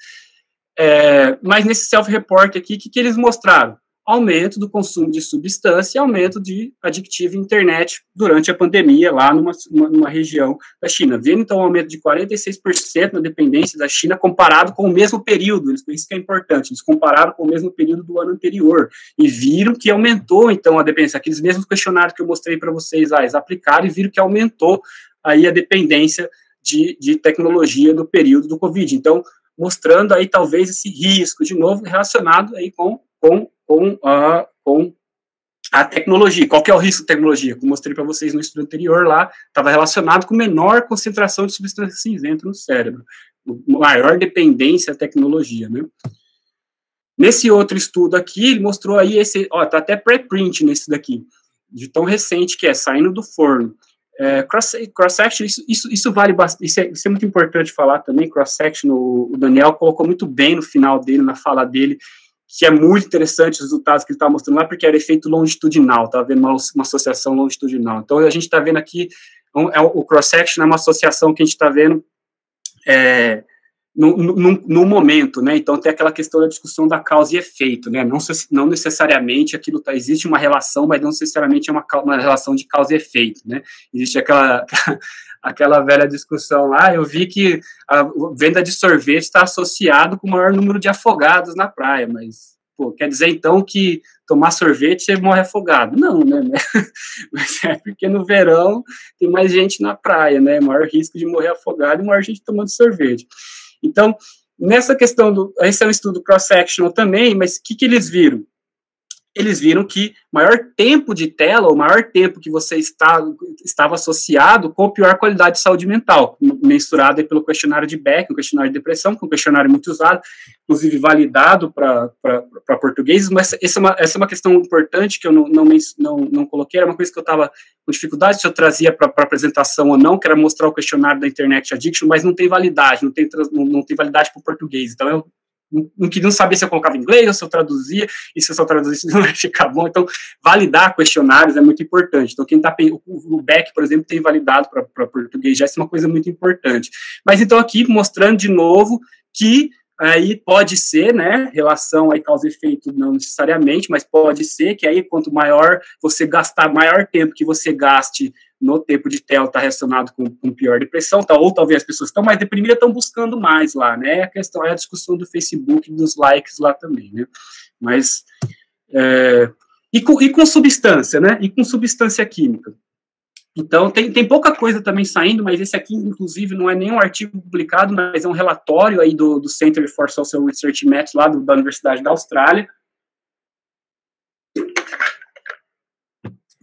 É, mas nesse self-report aqui, o que, que eles mostraram? Aumento do consumo de substância e aumento de adictivo internet durante a pandemia lá numa, numa região da China. Vendo então um aumento de 46% na dependência da China comparado com o mesmo período, isso que é importante, eles compararam com o mesmo período do ano anterior e viram que aumentou então a dependência. Aqueles mesmos questionários que eu mostrei para vocês lá, eles aplicaram e viram que aumentou aí a dependência de, de tecnologia no período do Covid. Então, mostrando aí talvez esse risco, de novo, relacionado aí com, com com a, com a tecnologia. Qual que é o risco da tecnologia? Como mostrei para vocês no estudo anterior lá, estava relacionado com menor concentração de substância cinzenta no cérebro, maior dependência à tecnologia, né? Nesse outro estudo aqui, ele mostrou aí esse, ó, tá até pré-print nesse daqui, de tão recente que é, saindo do forno. É, cross-section, cross isso, isso, isso, vale bastante, isso, é, isso é, muito importante falar também, cross-section, o, o Daniel colocou muito bem no final dele, na fala dele, que é muito interessante os resultados que ele está mostrando lá, porque era efeito longitudinal, está vendo uma, uma, associação longitudinal. Então, a gente está vendo aqui, um, é, o cross-section é uma associação que a gente está vendo é, no, no, no, momento, né? Então, tem aquela questão da discussão da causa e efeito, né? Não, não necessariamente aquilo tá, existe uma relação, mas não necessariamente é uma, uma relação de causa e efeito, né? Existe aquela aquela velha discussão lá, eu vi que a venda de sorvete está associado com o maior número de afogados na praia, mas pô, quer dizer então que tomar sorvete você morre afogado? Não, né? Mas é porque no verão tem mais gente na praia, né? Maior risco de morrer afogado e maior gente tomando sorvete. Então, nessa questão do. Esse é um estudo cross-sectional também, mas o que, que eles viram? Eles viram que maior tempo de tela, ou maior tempo que você está, estava associado com pior qualidade de saúde mental, mensurado pelo questionário de Beck, um questionário de depressão, que é um questionário muito usado, inclusive validado para portugueses, mas essa é, uma, essa é uma questão importante que eu não, não, não, não coloquei, era uma coisa que eu estava com dificuldade se eu trazia para a apresentação ou não, que era mostrar o questionário da Internet Addiction, mas não tem validade, não tem, não, não tem validade para o português, então eu não queriam saber se eu colocava em inglês ou se eu traduzia, e se eu só traduzisse não ia ficar bom. Então, validar questionários é muito importante. Então, quem está o BEC, por exemplo, tem validado para português, já é uma coisa muito importante. Mas então aqui mostrando de novo que aí pode ser, né, relação aí causa e efeito não necessariamente, mas pode ser que aí quanto maior você gastar, maior tempo que você gaste no tempo de tela está relacionado com, com, pior depressão, tá, ou talvez as pessoas estão mais deprimidas estão buscando mais lá, né, a questão é a discussão do Facebook, dos likes lá também, né, mas, é, e, com, e com substância, né, e com substância química, então, tem, tem pouca coisa também saindo, mas esse aqui, inclusive, não é nenhum artigo publicado, mas é um relatório aí do, do Center for Social Research Methods, lá do, da Universidade da Austrália,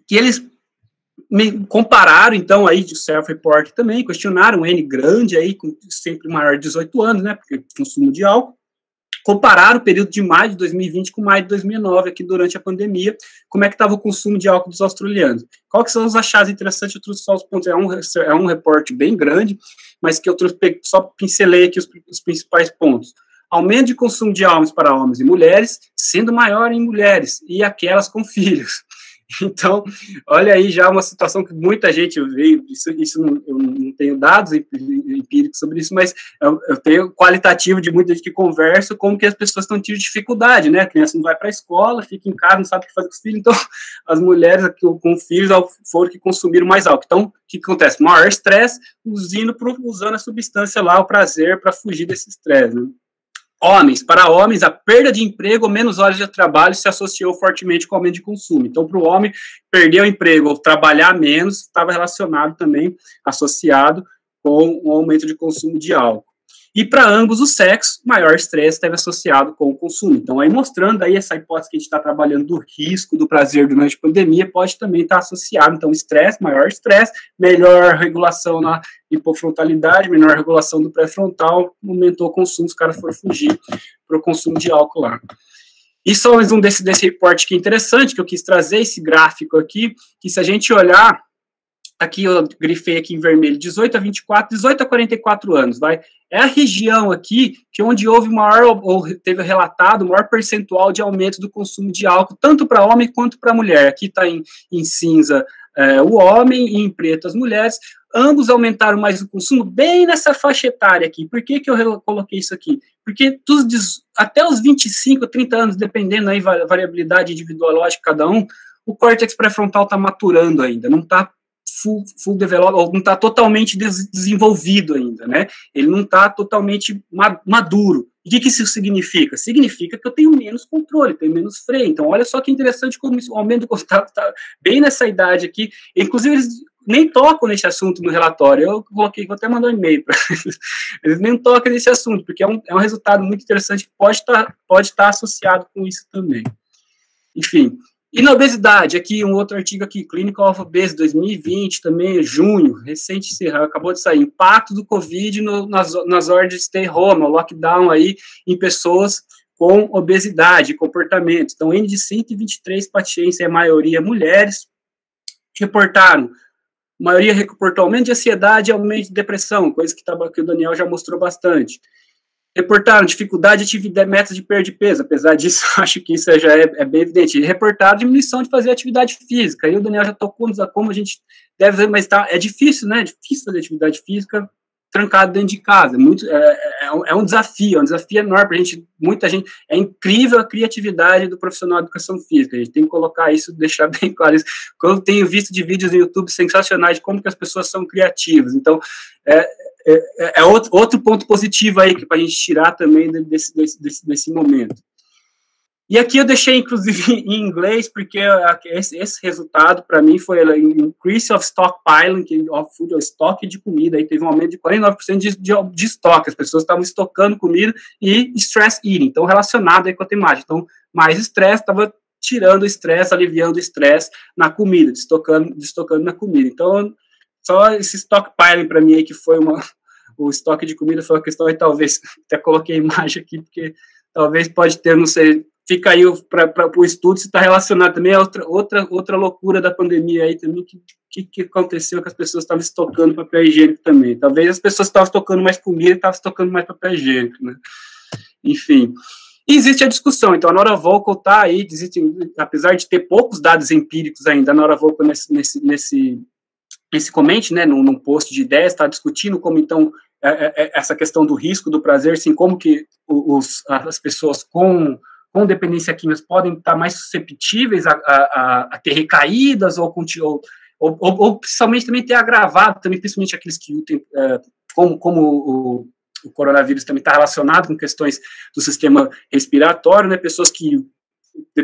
que eles compararam, então, aí de self-report também, questionaram N grande aí, com sempre maior de 18 anos, né, porque consumo de álcool, comparar o período de maio de 2020 com maio de 2009, aqui durante a pandemia, como é que estava o consumo de álcool dos australianos. Qual que são os achados interessantes? Eu trouxe só os pontos, é um, é um reporte bem grande, mas que eu trouxe, só pincelei aqui os, os principais pontos. Aumento de consumo de álcool para homens e mulheres, sendo maior em mulheres e aquelas com filhos. Então, olha aí já uma situação que muita gente veio, isso, isso eu não tenho dados empíricos sobre isso, mas eu, eu, tenho qualitativo de muita gente que conversa como que as pessoas estão tendo dificuldade, né? A criança não vai para a escola, fica em casa, não sabe o que fazer com os filhos, então as mulheres com filhos foram que consumiram mais álcool. Então, o que, que acontece? Maior estresse, usando, usando a substância lá, o prazer, para fugir desse estresse, né? Homens, para homens, a perda de emprego ou menos horas de trabalho se associou fortemente com o aumento de consumo. Então, para o homem, perder o emprego ou trabalhar menos estava relacionado também, associado com o aumento de consumo de álcool. E para ambos os sexos, maior estresse esteve associado com o consumo. Então, aí mostrando aí essa hipótese que a gente está trabalhando do risco, do prazer durante a pandemia, pode também estar tá associado. Então, estresse, maior estresse, melhor regulação na hipofrontalidade, menor regulação do pré-frontal, aumentou o consumo, os caras foram fugir para o consumo de álcool lá. E só mais um desse, desse reporte que é interessante, que eu quis trazer esse gráfico aqui, que se a gente olhar aqui eu grifei aqui em vermelho, 18 a 24, 18 a 44 anos, vai. É a região aqui que onde houve maior, ou teve relatado maior percentual de aumento do consumo de álcool, tanto para homem quanto para mulher. Aqui está em, em cinza é, o homem e em preto as mulheres. Ambos aumentaram mais o consumo bem nessa faixa etária aqui. Por que, que eu coloquei isso aqui? Porque dos, até os 25, 30 anos, dependendo aí variabilidade individualógica de cada um, o córtex pré-frontal está maturando ainda, não está full, full developed, não está totalmente des desenvolvido ainda, né? Ele não está totalmente maduro. E o que, que isso significa? Significa que eu tenho menos controle, tenho menos freio. Então, olha só que interessante como o aumento do contato está bem nessa idade aqui. Inclusive, eles nem tocam nesse assunto no relatório. Eu coloquei, vou até mandar um e-mail para eles. Eles nem tocam nesse assunto, porque é um, é um resultado muito interessante que pode estar tá, pode tá associado com isso também. Enfim, e na obesidade, aqui um outro artigo aqui, Clinical of Obesity 2020, também junho, recente, acabou de sair, impacto do Covid no, nas, nas ordens de stay home, lockdown aí em pessoas com obesidade, comportamento. Então, N de 123 pacientes, a maioria mulheres, reportaram, a maioria reportou aumento de ansiedade e aumento de depressão, coisa que, tava, que o Daniel já mostrou bastante reportaram dificuldade de atividade, metas de perda de peso, apesar disso, acho que isso já é, é bem evidente. reportaram diminuição de fazer atividade física. Aí o Daniel já tocou nos como a gente deve fazer, mas tá, é difícil, né? É difícil fazer atividade física trancado dentro de casa. É muito, é, é, é um desafio, é um desafio enorme para a gente. Muita gente. É incrível a criatividade do profissional de educação física. A gente tem que colocar isso, deixar bem claro isso. Eu tenho visto de vídeos no YouTube sensacionais de como que as pessoas são criativas. Então, é, é, é outro, outro ponto positivo aí para a gente tirar também desse, desse, desse, desse momento. E aqui eu deixei, inclusive, em inglês, porque esse, esse resultado, para mim, foi increase of stockpiling, of food, o estoque de comida, aí teve um aumento de 49% de, de, de estoque, as pessoas estavam estocando comida e stress eating, então relacionado aí com a temática. Então, mais estresse estava tirando o estresse, aliviando o estresse na comida, estocando, estocando na comida. Então, só esse stockpiling para mim aí, que foi uma, o estoque de comida foi uma questão, e talvez, até coloquei a imagem aqui, porque talvez pode ter, não sei, fica aí para o estudo se está relacionado também a outra, outra, outra loucura da pandemia aí também, que, que, que aconteceu que as pessoas estavam estocando papel higiênico também. Talvez as pessoas estavam estocando mais comida e estavam estocando mais papel higiênico, né? Enfim. E existe a discussão, então a Nora Volkel está aí, existe, apesar de ter poucos dados empíricos ainda, a Nora Volkel nesse, nesse, nesse, nesse comente, né, num, num post de ideias, está discutindo como então essa questão do risco, do prazer, assim, como que os, as pessoas com com dependência química podem estar mais susceptíveis a, a, a ter recaídas ou, ou, ou, ou, principalmente também ter agravado, também principalmente aqueles que é, como, como o, o coronavírus também está relacionado com questões do sistema respiratório, né, pessoas que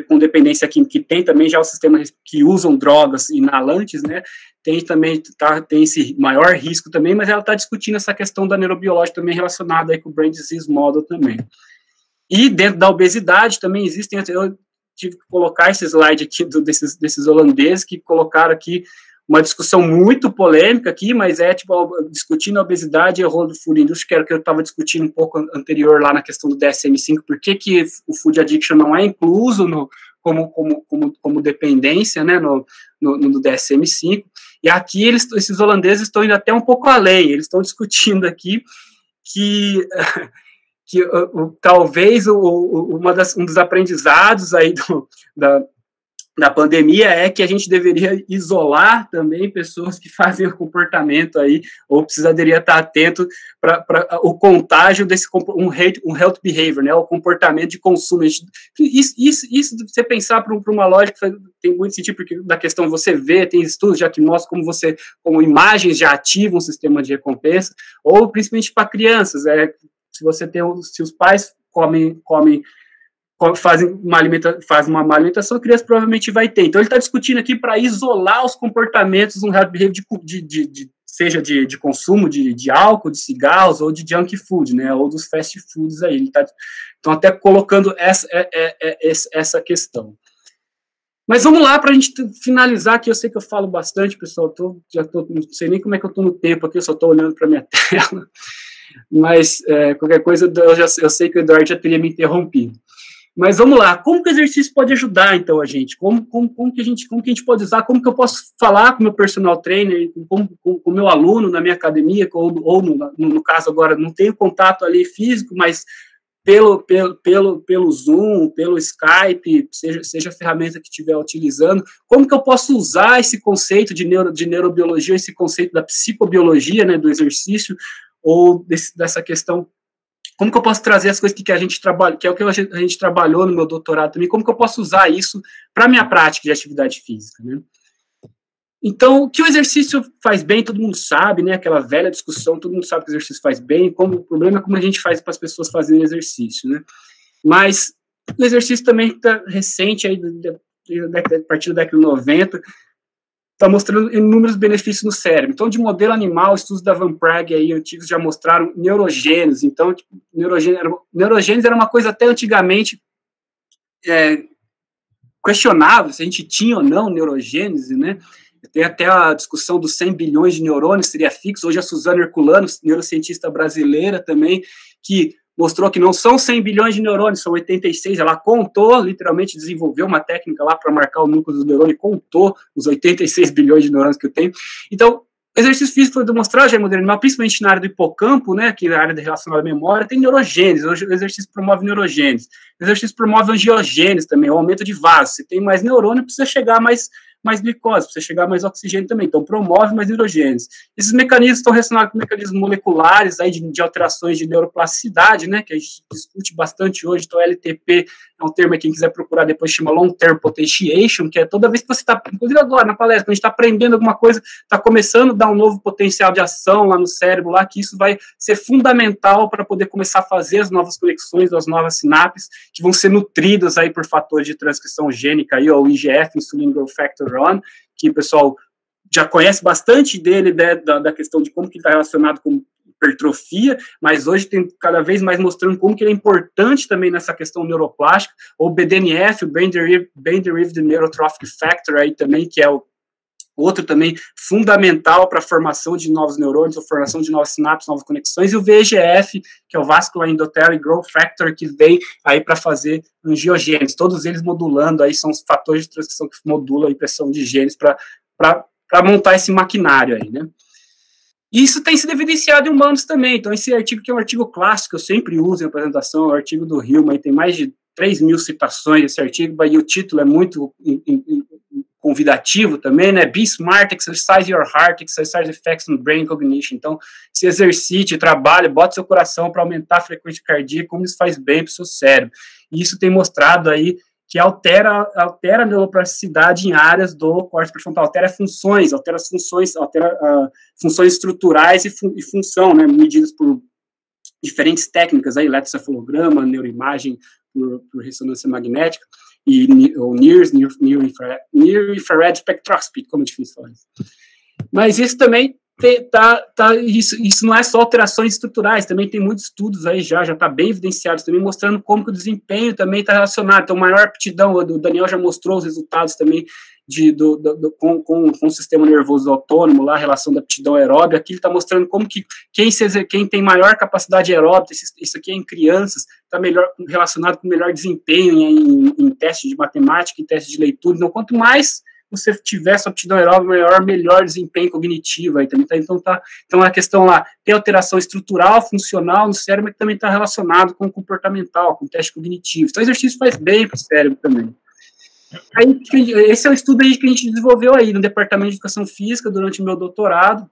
com dependência química que tem também já o sistema que usam drogas inalantes, né, tem também tá, tem esse maior risco também, mas ela está discutindo essa questão da neurobiológica também relacionada aí com o brain disease model também. E dentro da obesidade também existem, eu tive que colocar esse slide aqui do, desses, desses holandeses que colocaram aqui uma discussão muito polêmica aqui, mas é tipo discutindo a obesidade e o rolo do food industry, que era o que eu estava discutindo um pouco anterior lá na questão do DSM-5, por que, que o food addiction não é incluso no, como, como, como, como dependência né, no, no, no DSM-5. E aqui eles, esses holandeses estão indo até um pouco além, eles estão discutindo aqui que que uh, talvez o, o, uma das, um dos aprendizados aí do, da, da pandemia é que a gente deveria isolar também pessoas que fazem o comportamento aí, ou precisaria estar atento para o contágio desse um, hate, um health behavior, né, o comportamento de consumo. Isso, isso, você pensar para uma lógica tem muito sentido, porque da questão você vê, tem estudos já que mostram como você, como imagens já ativam o sistema de recompensa, ou principalmente para crianças, é, se você tem, se os pais comem, comem fazem uma, alimenta, faz uma má alimentação, a criança provavelmente vai ter. Então, ele está discutindo aqui para isolar os comportamentos, um de, de, de, de seja de, de consumo de, de, álcool, de cigarros ou de junk food, né, ou dos fast foods aí. Ele tá, então, até colocando essa, é, é, é, essa questão. Mas vamos lá para a gente finalizar aqui. Eu sei que eu falo bastante, pessoal. Tô, já tô, não sei nem como é que eu estou no tempo aqui, eu só estou olhando para minha tela. Mas é, qualquer coisa, eu, já, eu sei que o Eduardo já teria me interrompido. Mas vamos lá, como que o exercício pode ajudar, então, a gente? Como, como, como, que, a gente, como que a gente pode usar? Como que eu posso falar com o meu personal trainer, com o meu aluno na minha academia, ou, ou no, no, caso agora, não tenho contato ali físico, mas pelo, pelo, pelo, pelo Zoom, pelo Skype, seja, seja a ferramenta que estiver utilizando, como que eu posso usar esse conceito de, neuro, de neurobiologia, esse conceito da psicobiologia, né, do exercício, ou desse, dessa questão como que eu posso trazer as coisas que a gente trabalha, que é o que a gente trabalhou no meu doutorado também, como que eu posso usar isso para minha prática de atividade física, né? Então, que o exercício faz bem, todo mundo sabe, né? Aquela velha discussão, todo mundo sabe que o exercício faz bem, como o problema é como a gente faz para as pessoas fazerem exercício, né? Mas o exercício também está recente, aí, a partir da década de 90, está mostrando inúmeros benefícios no cérebro. Então, de modelo animal, estudos da Van Prague aí antigos já mostraram neurogênese. Então, tipo, neurogênese, era, era uma coisa até antigamente é, questionável se a gente tinha ou não neurogênese, né? Tem até a discussão dos 100 bilhões de neurônios, seria fixo. Hoje a Suzana Herculano, neurocientista brasileira também, que mostrou que não são 100 bilhões de neurônios, são 86. Ela contou, literalmente desenvolveu uma técnica lá para marcar o núcleo do neurônio e contou os 86 bilhões de neurônios que eu tenho. Então, exercício físico foi demonstrar já é moderno, principalmente na área do hipocampo, né, que é a área relacionada à memória, tem neurogênese, o exercício promove neurogênese. O exercício promove angiogênese também, o aumento de vaso. Se tem mais neurônio, precisa chegar mais mais glicose, para você chegar mais oxigênio também. Então, promove mais hidrogênios. Esses mecanismos estão relacionados com mecanismos moleculares aí de, de alterações de neuroplasticidade, né, que a gente discute bastante hoje. Então, LTP é um termo que quem quiser procurar depois chama Long Term Potentiation, que é toda vez que você está, inclusive agora na palestra, a gente está aprendendo alguma coisa, está começando a dar um novo potencial de ação lá no cérebro, lá, que isso vai ser fundamental para poder começar a fazer as novas conexões, as novas sinapses, que vão ser nutridas aí por fatores de transcrição gênica, aí, ou IGF, Insulin Growth Factor Ron, que o pessoal já conhece bastante dele, né, da, da questão de como que está relacionado com hipertrofia, mas hoje tem cada vez mais mostrando como que ele é importante também nessa questão neuroplástica, ou BDNF, o Brain Derived, Neurotrophic Factor, aí também, que é o outro também fundamental para a formação de novos neurônios, a formação de novas sinapses, novas conexões, e o VEGF, que é o Vascular Endothelial Growth Factor, que vem aí para fazer angiogênese, todos eles modulando, aí são os fatores de transcrição que modulam a impressão de genes para montar esse maquinário aí, né. E isso tem sido evidenciado em humanos também. Então, esse artigo, que é um artigo clássico, eu sempre uso em apresentação, é o artigo do Hillman, tem mais de 3 mil citações esse artigo, e o título é muito convidativo também, né? Be smart, exercise your heart, exercise effects on brain cognition. Então, se exercite, trabalhe, bote seu coração para aumentar a frequência cardíaca, como isso faz bem para o seu cérebro. E isso tem mostrado aí que altera, altera a neuroplasticidade em áreas do córtex prefrontal, altera funções, altera funções, altera uh, funções estruturais e, fun e, função, né, medidas por diferentes técnicas, aí, eletrocefalograma, neuroimagem por, por ressonância magnética, e ou NIRS, Near, Near, Infrared, Near Infrared Spectroscopy, como é difícil falar isso. Mas isso também tá, tá, isso, isso não é só alterações estruturais, também tem muitos estudos aí já, já está bem evidenciados também, mostrando como que o desempenho também está relacionado. Então, maior aptidão, o Daniel já mostrou os resultados também de, do, do, do com, com, com, o sistema nervoso autônomo, lá, a relação da aptidão aeróbica, aqui ele está mostrando como que quem, se, quem tem maior capacidade aeróbica, isso, isso aqui é em crianças, está melhor relacionado com melhor desempenho em, em, em teste de matemática, em teste de leitura. Então, quanto mais você tiver essa aptidão aeróbica maior, melhor desempenho cognitivo aí também tá, então tá, então a questão lá, tem alteração estrutural, funcional no cérebro que também está relacionado com o comportamental, com o teste cognitivo. Então exercício faz bem para o cérebro também. Aí, esse é o estudo aí que a gente desenvolveu aí no Departamento de Educação Física durante o meu doutorado.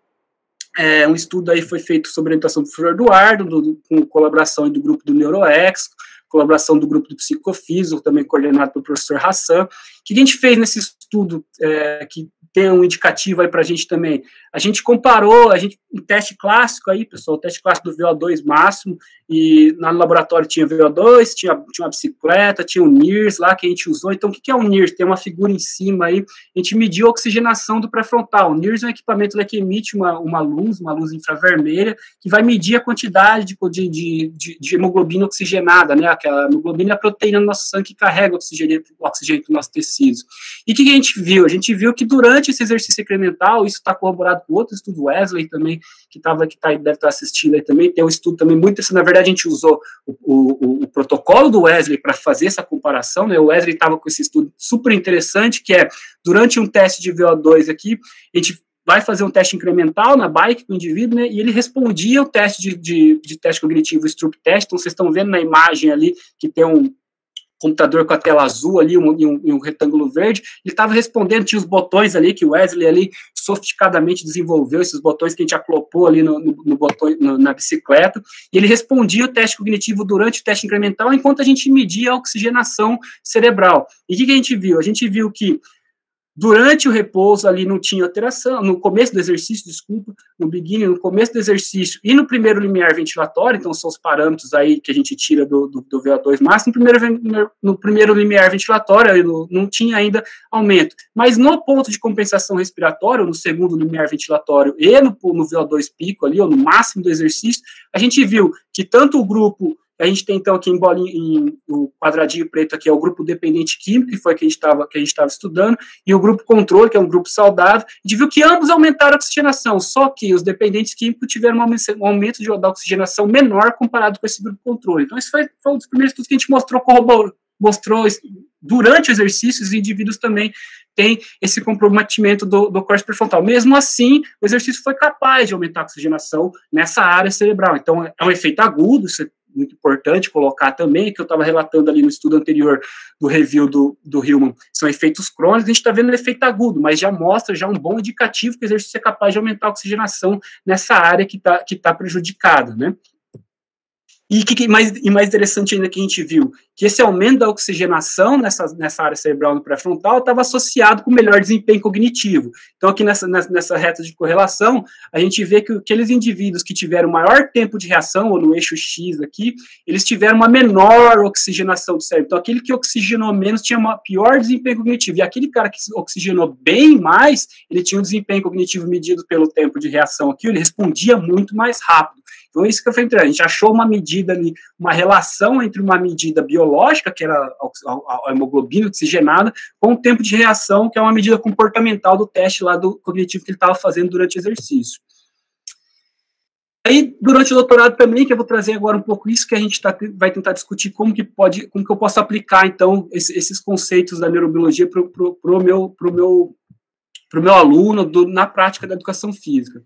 É, um estudo aí foi feito sobre a orientação do professor Eduardo, do, com colaboração do grupo do NeuroEx, colaboração do grupo do Psicofísico, também coordenado pelo professor Hassan. O que a gente fez nesse estudo, é, que ter um indicativo aí para a gente também. A gente comparou, a gente, um teste clássico aí, pessoal, o teste clássico do VO2 máximo, e lá no laboratório tinha VO2, tinha, tinha uma bicicleta, tinha um NIRS lá que a gente usou. Então, o que é um NIRS? Tem uma figura em cima aí, a gente mediu a oxigenação do pré-frontal. O NIRS é um equipamento que emite uma, uma luz, uma luz infravermelha, que vai medir a quantidade de, de, de, de hemoglobina oxigenada, né? Aquela hemoglobina é a proteína no nosso sangue que carrega oxigênio, oxigênio para os nossos tecidos. E o que, a gente viu? A gente viu que durante esse exercício incremental, isso está corroborado com outro estudo Wesley também, que, tava, que tá, deve estar tá assistindo aí também, tem um estudo também muito, na verdade, a gente usou o, o, o protocolo do Wesley para fazer essa comparação, né? O Wesley estava com esse estudo super interessante, que é, durante um teste de VO2 aqui, a gente vai fazer um teste incremental na bike com o indivíduo, né, e ele respondia o teste de, de, de teste cognitivo, o Stroop test, então vocês estão vendo na imagem ali que tem um, computador com a tela azul ali um, e, um, um retângulo verde, ele estava respondendo, tinha os botões ali que o Wesley ali sofisticadamente desenvolveu, esses botões que a gente aclopou ali no, no, no botão, no, na bicicleta, e ele respondia o teste cognitivo durante o teste incremental, enquanto a gente media a oxigenação cerebral. E o que, que a gente viu? A gente viu que Durante o repouso ali não tinha alteração, no começo do exercício, desculpa, no beginning, no começo do exercício e no primeiro limiar ventilatório, então são os parâmetros aí que a gente tira do, do, do VO2 máximo, no primeiro, no primeiro limiar ventilatório não tinha ainda aumento. Mas no ponto de compensação respiratória, no segundo limiar ventilatório e no, no VO2 pico ali, ou no máximo do exercício, a gente viu que tanto o grupo a gente tem então aqui em bolinha, em, o quadradinho preto aqui é o grupo dependente químico, que foi que a gente estava que a gente estava estudando, e o grupo controle, que é um grupo saudável. A gente viu que ambos aumentaram a oxigenação, só que os dependentes químicos tiveram um aumento de da oxigenação menor comparado com esse grupo controle. Então, esse foi, foi um dos primeiros estudos que a gente mostrou, mostrou durante o exercício, os indivíduos também têm esse comprometimento do, do corte prefrontal. Mesmo assim, o exercício foi capaz de aumentar a oxigenação nessa área cerebral. Então, é um efeito agudo, isso muito importante colocar também, que eu estava relatando ali no estudo anterior do review do, do Hillman, são efeitos crônicos, a gente está vendo efeito agudo, mas já mostra já um bom indicativo que o exercício é capaz de aumentar a oxigenação nessa área que está que tá prejudicada, né? E que, mais, e mais interessante ainda que a gente viu, que esse aumento da oxigenação nessa, nessa área cerebral no pré-frontal estava associado com melhor desempenho cognitivo. Então, aqui nessa, nessa reta de correlação, a gente vê que aqueles indivíduos que tiveram maior tempo de reação, ou no eixo X aqui, eles tiveram uma menor oxigenação do cérebro. Então, aquele que oxigenou menos tinha um pior desempenho cognitivo. E aquele cara que oxigenou bem mais, ele tinha um desempenho cognitivo medido pelo tempo de reação aqui, ele respondia muito mais rápido. Então, isso que eu falei, a gente achou uma medida ali, uma relação entre uma medida biológica, que era a hemoglobina oxigenada, com o tempo de reação, que é uma medida comportamental do teste lá do cognitivo que ele estava fazendo durante o exercício. Aí, durante o doutorado também, que eu vou trazer agora um pouco isso, que a gente tá, vai tentar discutir como que pode, como que eu posso aplicar, então, esse, esses conceitos da neurobiologia para o meu, pro meu, pro meu aluno do, na prática da educação física.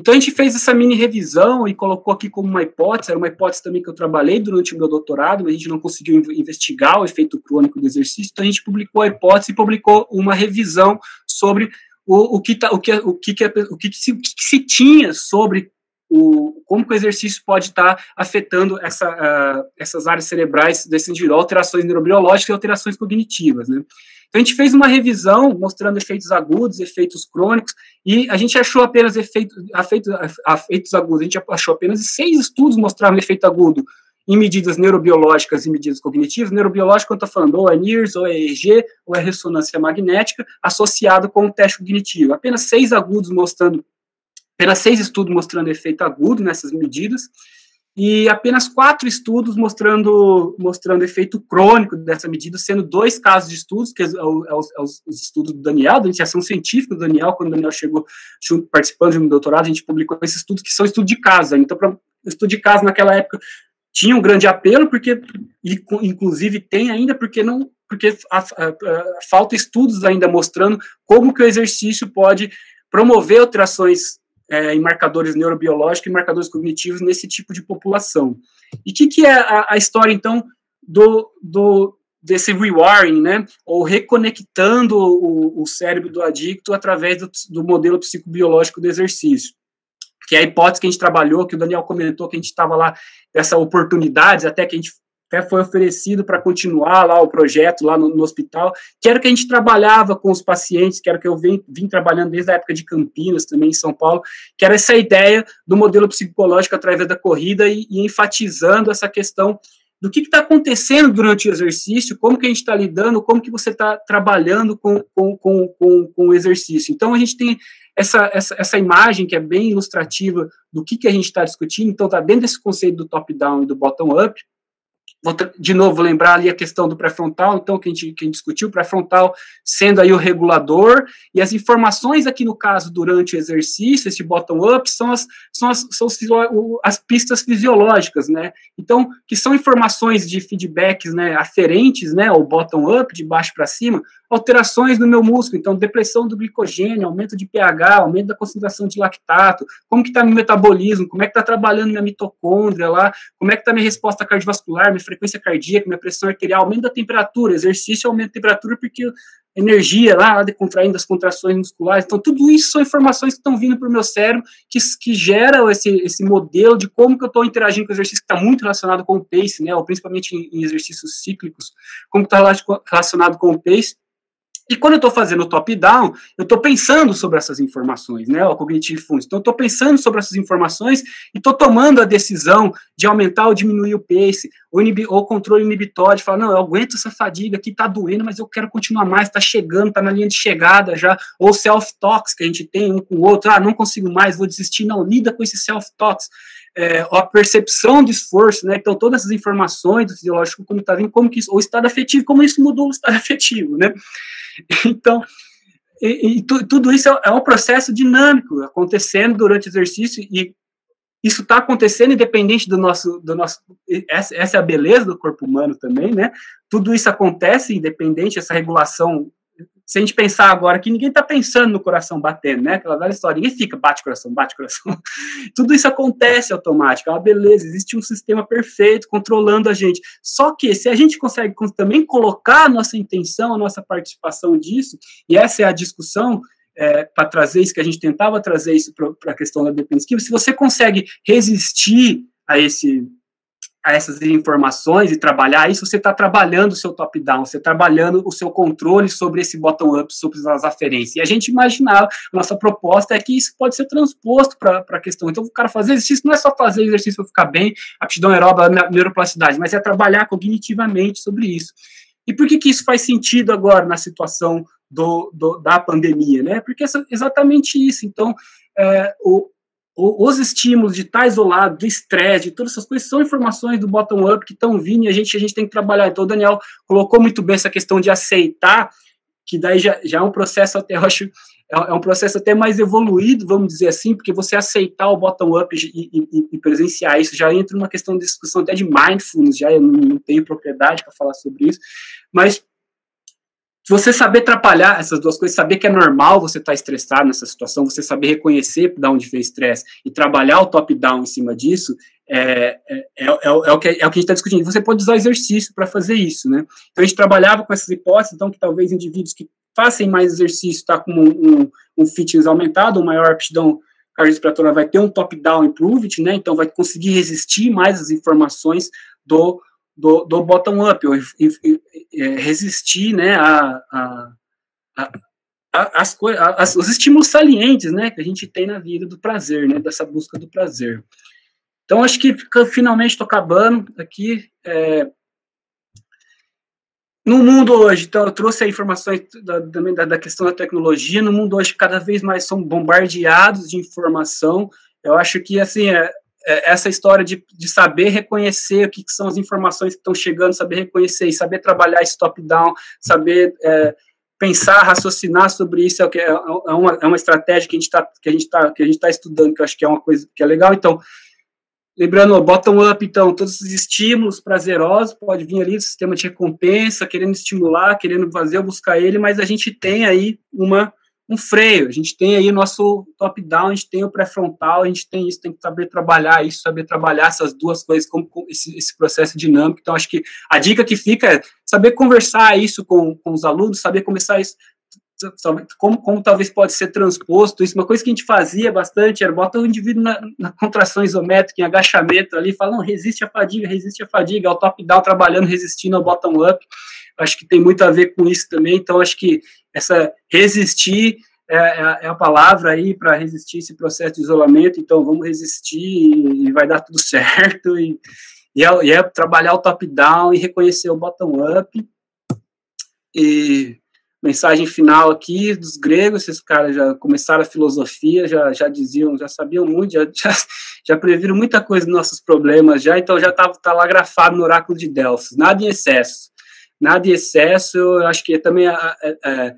Então a gente fez essa mini revisão e colocou aqui como uma hipótese, era uma hipótese também que eu trabalhei durante o meu doutorado, mas a gente não conseguiu investigar o efeito crônico do exercício, então a gente publicou a hipótese e publicou uma revisão sobre o, o que tá, o que o que, o que, se, o que se tinha sobre o, como que o exercício pode estar tá afetando essa, uh, essas áreas cerebrais desse indivíduo, alterações neurobiológicas e alterações cognitivas, né? Então, a gente fez uma revisão mostrando efeitos agudos, efeitos crônicos, e a gente achou apenas efeitos, efeitos, efeitos agudos, a gente achou apenas seis estudos mostrando efeito agudo em medidas neurobiológicas e medidas cognitivas. Neurobiológico, eu estou falando, ou é NIRS, ou é EEG, ou é ressonância magnética, associado com o teste cognitivo. Apenas seis agudos mostrando, apenas seis estudos mostrando efeito agudo nessas medidas, e apenas quatro estudos mostrando, mostrando efeito crônico dessa medida, sendo dois casos de estudos, que é, é, os, é os, estudos do Daniel, da iniciação científica do Daniel, quando o Daniel chegou junto, participando de um doutorado, a gente publicou esses estudos, que são estudos de casa. Então, para estudo de casa naquela época tinha um grande apelo, porque, inclusive tem ainda, porque não porque a, a, a, falta estudos ainda mostrando como que o exercício pode promover alterações é, em marcadores neurobiológicos e marcadores cognitivos nesse tipo de população. E o que, que é a, a, história, então, do, do, desse rewiring, né, ou reconectando o, o cérebro do adicto através do, do modelo psicobiológico do exercício? que é a hipótese que a gente trabalhou, que o Daniel comentou que a gente estava lá, dessa oportunidade, até que a gente até foi oferecido para continuar lá o projeto lá no, no, hospital, que era que a gente trabalhava com os pacientes, que era que eu vim, vim, trabalhando desde a época de Campinas, também em São Paulo, que era essa ideia do modelo psicológico através da corrida e, e enfatizando essa questão do que está acontecendo durante o exercício, como que a gente está lidando, como que você está trabalhando com, com, com, com, o exercício. Então, a gente tem essa, essa, essa imagem que é bem ilustrativa do que, que a gente está discutindo, então está dentro desse conceito do top-down e do bottom-up, Vou de novo lembrar ali a questão do pré-frontal, então, que a gente, que a gente discutiu, pré-frontal sendo aí o regulador, e as informações aqui no caso durante o exercício, esse bottom-up, são, as, são, as, são as pistas fisiológicas, né? Então, que são informações de feedbacks né, aferentes, né, ao bottom-up, de baixo para cima, alterações no meu músculo, então depressão do glicogênio, aumento de pH, aumento da concentração de lactato, como que está meu metabolismo, como é que está trabalhando minha mitocôndria lá, como é que está minha resposta cardiovascular, minha frequência cardíaca, minha pressão arterial, aumento da temperatura, exercício aumento da temperatura porque energia lá, contraindo as contrações musculares, então tudo isso são informações que estão vindo para o meu cérebro, que, que geram esse, esse modelo de como que eu estou interagindo com o exercício, que está muito relacionado com o pace, né, ou principalmente em, em exercícios cíclicos, como está relacionado com o pace, e quando eu estou fazendo o top-down, eu estou pensando sobre essas informações, né? O Cognitive Funds. Então, eu estou pensando sobre essas informações e estou tomando a decisão de aumentar ou diminuir o pace, ou, o controle inibitório, falar, não, eu aguento essa fadiga aqui, está doendo, mas eu quero continuar mais, está chegando, está na linha de chegada já, ou self-talks que a gente tem um com o outro, ah, não consigo mais, vou desistir, não, lida com esse self-talks. É, a percepção de esforço, né? Então, todas essas informações do fisiológico, como está vindo, como que isso, o estado afetivo, como isso mudou o estado afetivo, né? Então, e, e tu, tudo isso é, é, um processo dinâmico acontecendo durante o exercício e isso está acontecendo independente do nosso, do nosso essa, essa, é a beleza do corpo humano também, né? Tudo isso acontece independente essa regulação se a gente pensar agora que ninguém está pensando no coração batendo, né? Aquela velha história, ninguém fica, bate coração, bate coração. Tudo isso acontece automático, é uma beleza, existe um sistema perfeito controlando a gente. Só que se a gente consegue também colocar a nossa intenção, a nossa participação disso, e essa é a discussão, é, para trazer isso, que a gente tentava trazer isso para a questão da dependência, se você consegue resistir a esse a essas informações e trabalhar isso, você está trabalhando o seu top-down, você está trabalhando o seu controle sobre esse bottom-up, sobre as aferências. E a gente imaginava, nossa proposta é que isso pode ser transposto para a questão. Então, o cara fazer exercício não é só fazer exercício para ficar bem, aptidão aeróbica, neuroplasticidade, mas é trabalhar cognitivamente sobre isso. E por que, que isso faz sentido agora na situação do, do da pandemia? Né? Porque é exatamente isso. Então, é, o, os estímulos de estar isolado, do estresse, de todas essas coisas, são informações do bottom-up que estão vindo e a gente, a gente tem que trabalhar. Então, o Daniel colocou muito bem essa questão de aceitar, que daí já, já é um processo até, eu acho, é, é um processo até mais evoluído, vamos dizer assim, porque você aceitar o bottom-up e, e, e, presenciar isso já entra numa questão de discussão até de mindfulness, já eu não, não tenho propriedade para falar sobre isso, mas você saber atrapalhar essas duas coisas, saber que é normal você estar tá estressado nessa situação, você saber reconhecer de onde veio estresse e trabalhar o top-down em cima disso, é, é, é, é, o que, é o que a gente está discutindo. Você pode usar exercício para fazer isso, né? Então a gente trabalhava com essas hipóteses, então que talvez indivíduos que façam mais exercício, tá com um, um, um fitness aumentado, uma maior aptidão cardiorrespiratória vai ter um top-down improved, né? Então vai conseguir resistir mais às informações do do, do bottom-up, é, resistir né, a, a, a, as, as, os estímulos salientes né, que a gente tem na vida do prazer, né, dessa busca do prazer. Então, acho que finalmente estou acabando aqui. É, no mundo hoje, então, eu trouxe a informações da, da, da questão da tecnologia. No mundo hoje, cada vez mais são bombardeados de informação. Eu acho que, assim, é, essa história de, de saber reconhecer o que, que são as informações que estão chegando, saber reconhecer e saber trabalhar esse top-down, saber é, pensar, raciocinar sobre isso é, é, é, uma, é uma estratégia que a gente está que a gente tá, que a gente tá estudando, que eu acho que é uma coisa que é legal. Então, lembrando, bottom-up, então, todos os estímulos prazerosos, pode vir ali do sistema de recompensa, querendo estimular, querendo fazer, buscar ele, mas a gente tem aí uma um freio. A gente tem aí o nosso top-down, a gente tem o pré-frontal, a gente tem isso, tem que saber trabalhar isso, saber trabalhar essas duas coisas, como esse, esse processo dinâmico. Então, acho que a dica que fica é saber conversar isso com, com os alunos, saber começar isso, como, como talvez pode ser transposto isso. Uma coisa que a gente fazia bastante era botar o indivíduo na, na contração isométrica, em agachamento ali, falar, não, resiste à fadiga, resiste à fadiga, ao top-down trabalhando, resistindo ao bottom-up. Acho que tem muito a ver com isso também. Então, acho que essa resistir é, é, é a palavra aí para resistir esse processo de isolamento. Então, vamos resistir e, vai dar tudo certo. E, e, é, e é trabalhar o top-down e reconhecer o bottom-up. E mensagem final aqui dos gregos, esses caras já começaram a filosofia, já, já diziam, já sabiam muito, já, já, já previram muita coisa dos nossos problemas já, então já estava tá lá grafado no oráculo de Delfos, nada em excesso, nada em excesso, eu acho que também é, é, é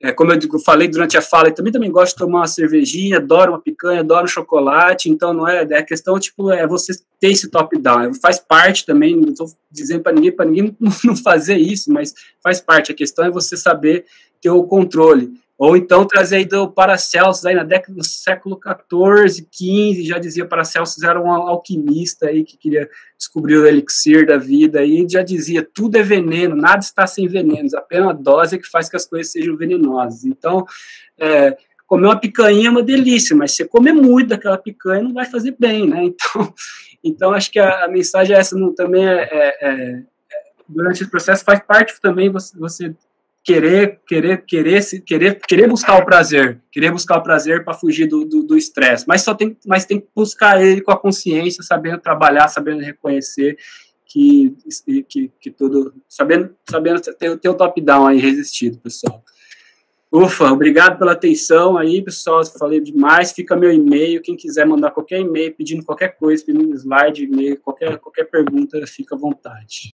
é, como eu falei durante a fala, eu também, também gosto de tomar uma cervejinha, adoro uma picanha, adoro chocolate, então não é, é a questão, tipo, é você ter esse top-down, faz parte também, não estou dizendo para ninguém, para ninguém não fazer isso, mas faz parte, a questão é você saber ter o controle, ou então trazer aí do Paracelsus, aí na década do século XIV, XV, já dizia Paracelsus era um alquimista aí que queria descobrir o elixir da vida, e já dizia, tudo é veneno, nada está sem venenos, apenas a dose é que faz que as coisas sejam venenosas. Então, é, comer uma picanha é uma delícia, mas você comer muito daquela picanha não vai fazer bem, né? Então, então acho que a, a mensagem é essa, não, também é, é, é, durante esse processo faz parte também você, você querer, querer, querer, querer, querer buscar o prazer, querer buscar o prazer para fugir do estresse, mas só tem, mas tem que buscar ele com a consciência, sabendo trabalhar, sabendo reconhecer que, que, que tudo, sabendo, sabendo ter, ter o top down aí resistido, pessoal. Ufa, obrigado pela atenção aí, pessoal. Falei demais. Fica meu e-mail. Quem quiser mandar qualquer e-mail pedindo qualquer coisa, pedindo slide, e-mail, qualquer, qualquer pergunta, fica à vontade.